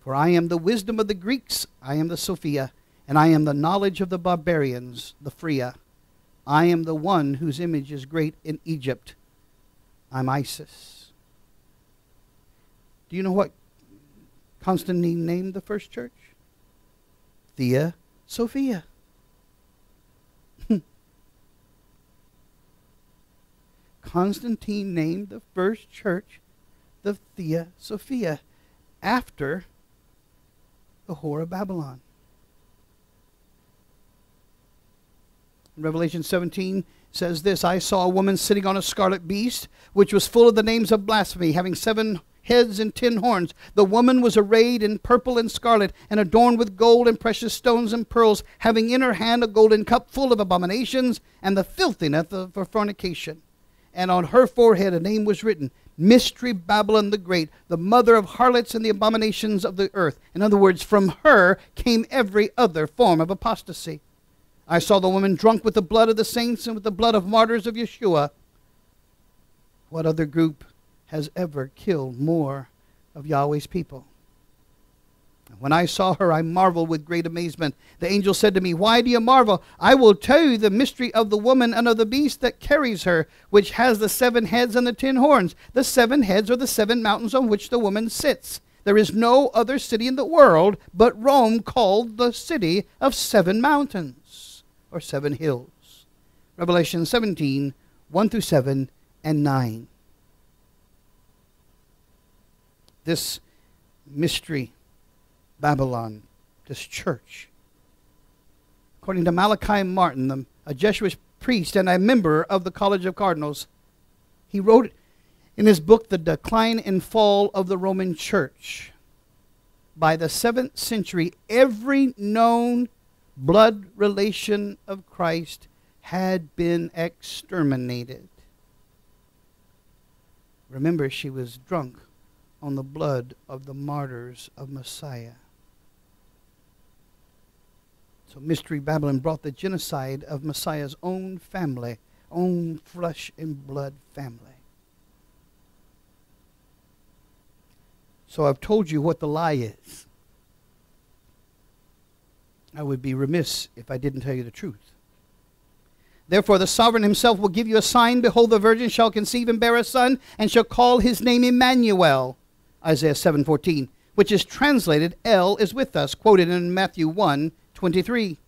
For I am the wisdom of the Greeks, I am the Sophia, and I am the knowledge of the barbarians, the Phria. I am the one whose image is great in Egypt. I'm Isis. Do you know what Constantine named the first church? Thea Sophia. Hmm. Constantine named the first church the Thea Sophia after the whore of Babylon. Revelation 17 says this I saw a woman sitting on a scarlet beast, which was full of the names of blasphemy, having seven heads and ten horns. The woman was arrayed in purple and scarlet, and adorned with gold and precious stones and pearls, having in her hand a golden cup full of abominations and the filthiness of her fornication. And on her forehead a name was written Mystery Babylon the Great, the mother of harlots and the abominations of the earth. In other words, from her came every other form of apostasy. I saw the woman drunk with the blood of the saints and with the blood of martyrs of Yeshua. What other group has ever killed more of Yahweh's people. When I saw her, I marveled with great amazement. The angel said to me, Why do you marvel? I will tell you the mystery of the woman and of the beast that carries her, which has the seven heads and the ten horns. The seven heads are the seven mountains on which the woman sits. There is no other city in the world but Rome called the city of seven mountains, or seven hills. Revelation 17, 1 through 7 and 9. This mystery Babylon, this church. According to Malachi Martin, a Jesuit priest and a member of the College of Cardinals, he wrote in his book, The Decline and Fall of the Roman Church. By the 7th century, every known blood relation of Christ had been exterminated. Remember, she was drunk on the blood of the martyrs of Messiah. So Mystery Babylon brought the genocide of Messiah's own family, own flesh and blood family. So I've told you what the lie is. I would be remiss if I didn't tell you the truth. Therefore, the sovereign himself will give you a sign. Behold, the virgin shall conceive and bear a son, and shall call his name Emmanuel. Isaiah 7:14, which is translated El is with us, quoted in Matthew 1:23.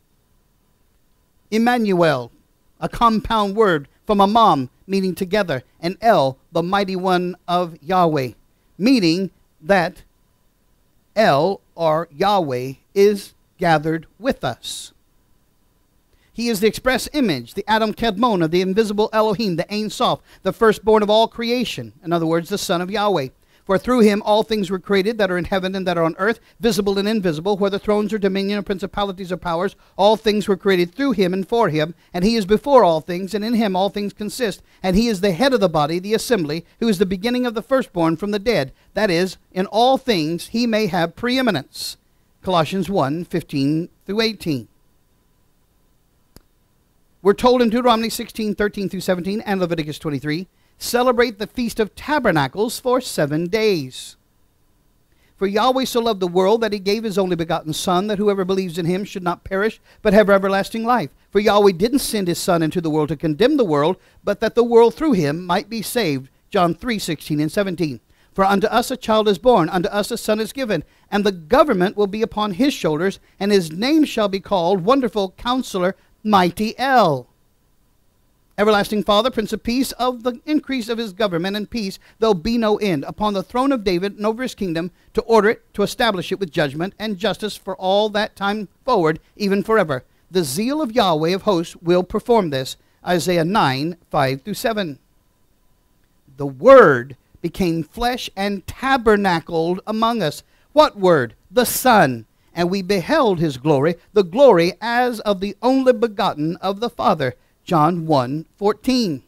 Emmanuel, a compound word from Amam, meaning together, and El, the mighty one of Yahweh, meaning that El or Yahweh is gathered with us. He is the express image, the Adam Kadmon of the invisible Elohim, the Ein Sof, the firstborn of all creation. In other words, the Son of Yahweh. For through him all things were created that are in heaven and that are on earth, visible and invisible, whether the thrones or dominion or principalities or powers. All things were created through him and for him, and he is before all things, and in him all things consist. And he is the head of the body, the assembly, who is the beginning of the firstborn from the dead. That is, in all things he may have preeminence. Colossians 1 15 through 18. We're told in Deuteronomy 16 13 through 17 and Leviticus 23 celebrate the Feast of Tabernacles for seven days. For Yahweh so loved the world that he gave his only begotten Son, that whoever believes in him should not perish, but have everlasting life. For Yahweh didn't send his Son into the world to condemn the world, but that the world through him might be saved. John 3 16 and 17. For unto us a child is born, unto us a son is given, and the government will be upon his shoulders, and his name shall be called Wonderful Counselor, Mighty El. Everlasting Father, Prince of Peace, of the increase of his government and peace there'll be no end, upon the throne of David and over his kingdom, to order it, to establish it with judgment and justice for all that time forward, even forever. The zeal of Yahweh of hosts will perform this. Isaiah 9, 5 through 7. The Word became flesh and tabernacled among us. What Word? The Son. And we beheld his glory, the glory as of the only begotten of the Father John 1 14.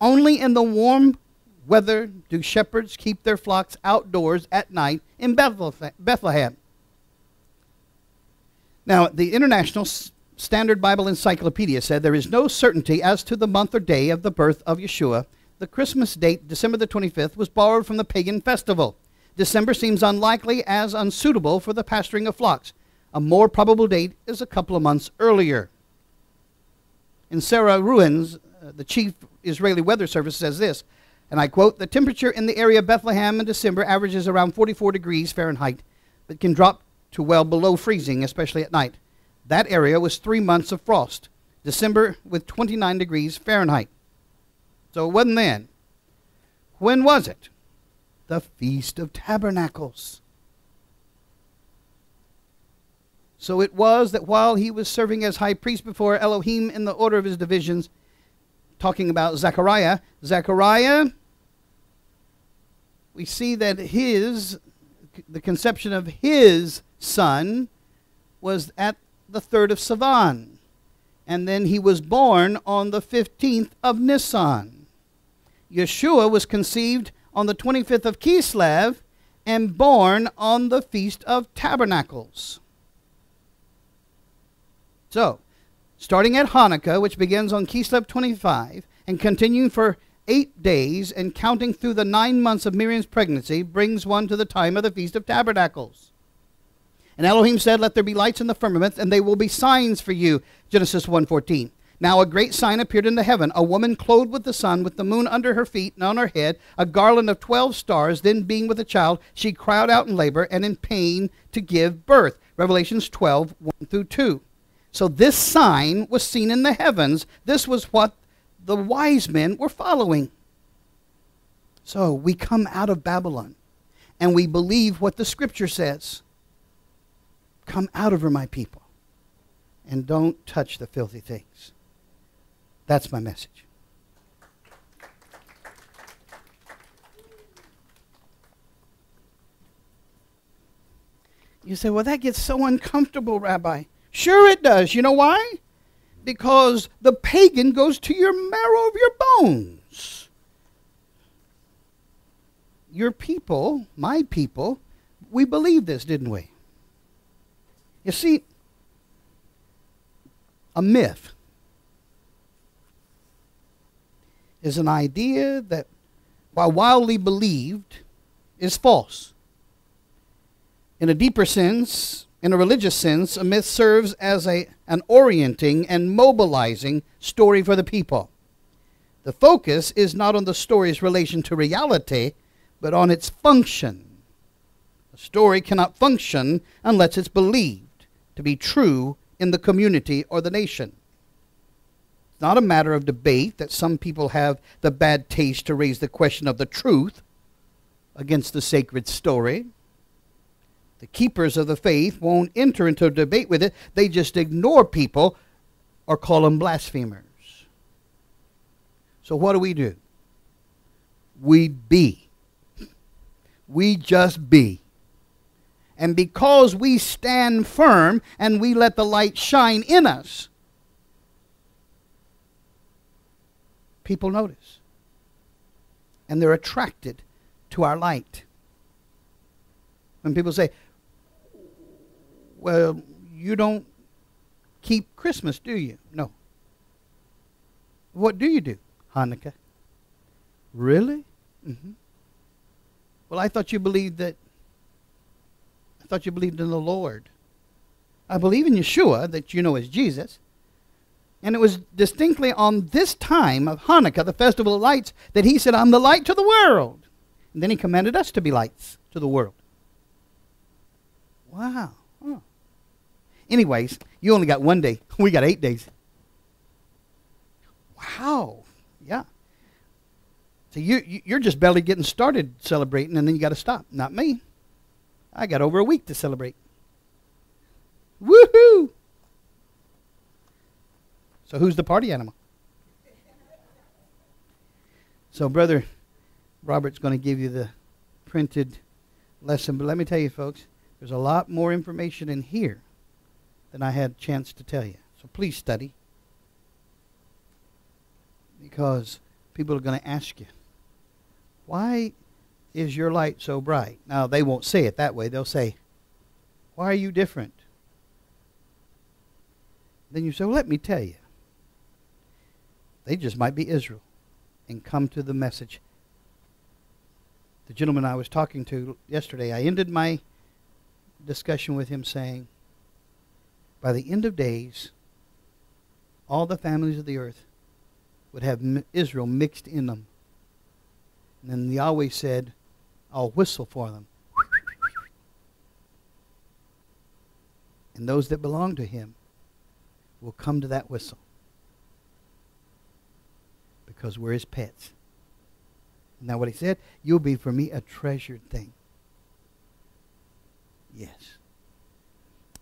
Only in the warm weather do shepherds keep their flocks outdoors at night in Bethlehem. Now, the International Standard Bible Encyclopedia said there is no certainty as to the month or day of the birth of Yeshua. The Christmas date, December the 25th, was borrowed from the pagan festival. December seems unlikely as unsuitable for the pasturing of flocks. A more probable date is a couple of months earlier. In Sarah Ruins, uh, the chief Israeli weather service says this, and I quote, the temperature in the area of Bethlehem in December averages around 44 degrees Fahrenheit, but can drop to well below freezing, especially at night. That area was three months of frost, December with 29 degrees Fahrenheit. So it wasn't then. When was it? The Feast of Tabernacles. So it was that while he was serving as high priest before Elohim in the order of his divisions, talking about Zechariah, Zechariah, we see that his, the conception of his son was at the third of Sivan. And then he was born on the 15th of Nisan. Yeshua was conceived on the 25th of Kislev and born on the Feast of Tabernacles. So, starting at Hanukkah, which begins on Kislev 25, and continuing for eight days and counting through the nine months of Miriam's pregnancy, brings one to the time of the Feast of Tabernacles. And Elohim said, Let there be lights in the firmament, and they will be signs for you. Genesis 1.14. Now a great sign appeared in the heaven, a woman clothed with the sun, with the moon under her feet and on her head, a garland of twelve stars. Then, being with a child, she cried out in labor and in pain to give birth. Revelations 12, 1 through 2. So this sign was seen in the heavens. This was what the wise men were following. So we come out of Babylon and we believe what the scripture says. Come out of her, my people, and don't touch the filthy things. That's my message. You say, well, that gets so uncomfortable, Rabbi. Sure, it does. You know why? Because the pagan goes to your marrow of your bones. Your people, my people, we believed this, didn't we? You see, a myth is an idea that, while wildly believed, is false. In a deeper sense, in a religious sense, a myth serves as a, an orienting and mobilizing story for the people. The focus is not on the story's relation to reality, but on its function. A story cannot function unless it's believed to be true in the community or the nation. It's not a matter of debate that some people have the bad taste to raise the question of the truth against the sacred story. The keepers of the faith won't enter into a debate with it. They just ignore people or call them blasphemers. So what do we do? We be. We just be. And because we stand firm and we let the light shine in us, people notice. And they're attracted to our light. When people say, Well, you don't keep Christmas, do you? No. What do you do? Hanukkah. Really? hmm Well, I thought you believed that. I thought you believed in the Lord. I believe in Yeshua, that you know is Jesus. And it was distinctly on this time of Hanukkah, the festival of lights, that he said, I'm the light to the world. And then he commanded us to be lights to the world. Wow. Anyways, you only got one day. We got eight days. Wow. Yeah. So you- you're just barely getting started celebrating, and then you got to stop. Not me. I got over a week to celebrate. Woohoo! So who's the party animal? So, Brother Robert's going to give you the printed lesson. But let me tell you, folks, there's a lot more information in here than I had a chance to tell you. So please study. Because people are going to ask you, why is your light so bright? Now, they won't say it that way. They'll say, why are you different? Then you say, well, let me tell you. They just might be Israel and come to the message. The gentleman I was talking to yesterday, I ended my discussion with him saying, by the end of days, all the families of the earth would have Israel mixed in them. And then Yahweh said, I'll whistle for them. And those that belong to him will come to that whistle because we're his pets. Now, what he said, you'll be for me a treasured thing. Yes.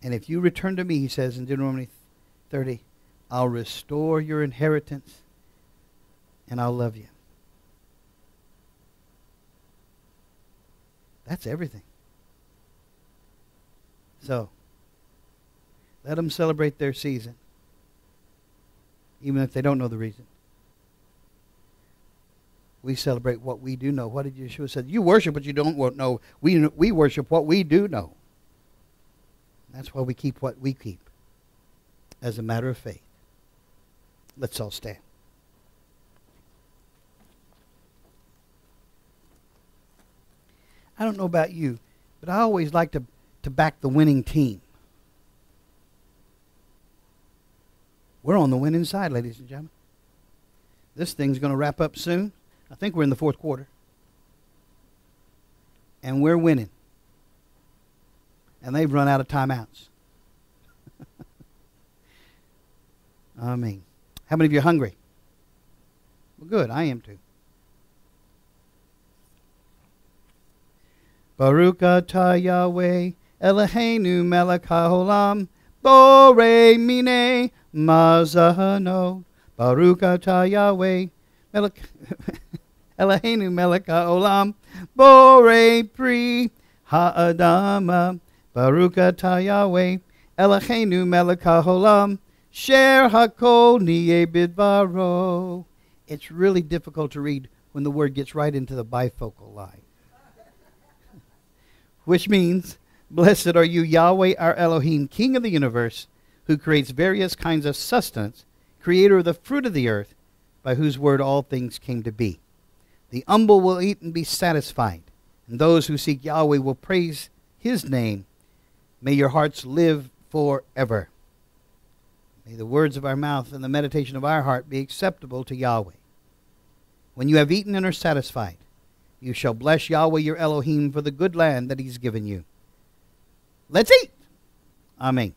And if you return to me, he says in Deuteronomy 30, I'll restore your inheritance and I'll love you. That's everything. So, let them celebrate their season, even if they don't know the reason. We celebrate what we do know. What did Yeshua said? You worship what you don't know. We, we worship what we do know. That's why we keep what we keep as a matter of faith. Let's all stand. I don't know about you, but I always like to, to back the winning team. We're on the winning side, ladies and gentlemen. This thing's going to wrap up soon. I think we're in the fourth quarter. And we're winning. And they've run out of timeouts. I mean, how many of you are hungry? Well, good. I am too. Baruch atah Yahweh Eloheinu melech haolam Borei minei mezonot Baruch atah Yahweh melech Eloheinu melech haolam Borei pri ha'adama Baruch atah Yahweh Eloheinu melech haolam Sher hakol bidvaro It's really difficult to read when the word gets right into the bifocal line which means, Blessed are you, Yahweh our Elohim, King of the universe, who creates various kinds of sustenance, creator of the fruit of the earth, by whose word all things came to be. The humble will eat and be satisfied, and those who seek Yahweh will praise his name. May your hearts live forever. May the words of our mouth and the meditation of our heart be acceptable to Yahweh. When you have eaten and are satisfied, you shall bless Yahweh your Elohim for the good land that he's given you. Let's eat. Amen.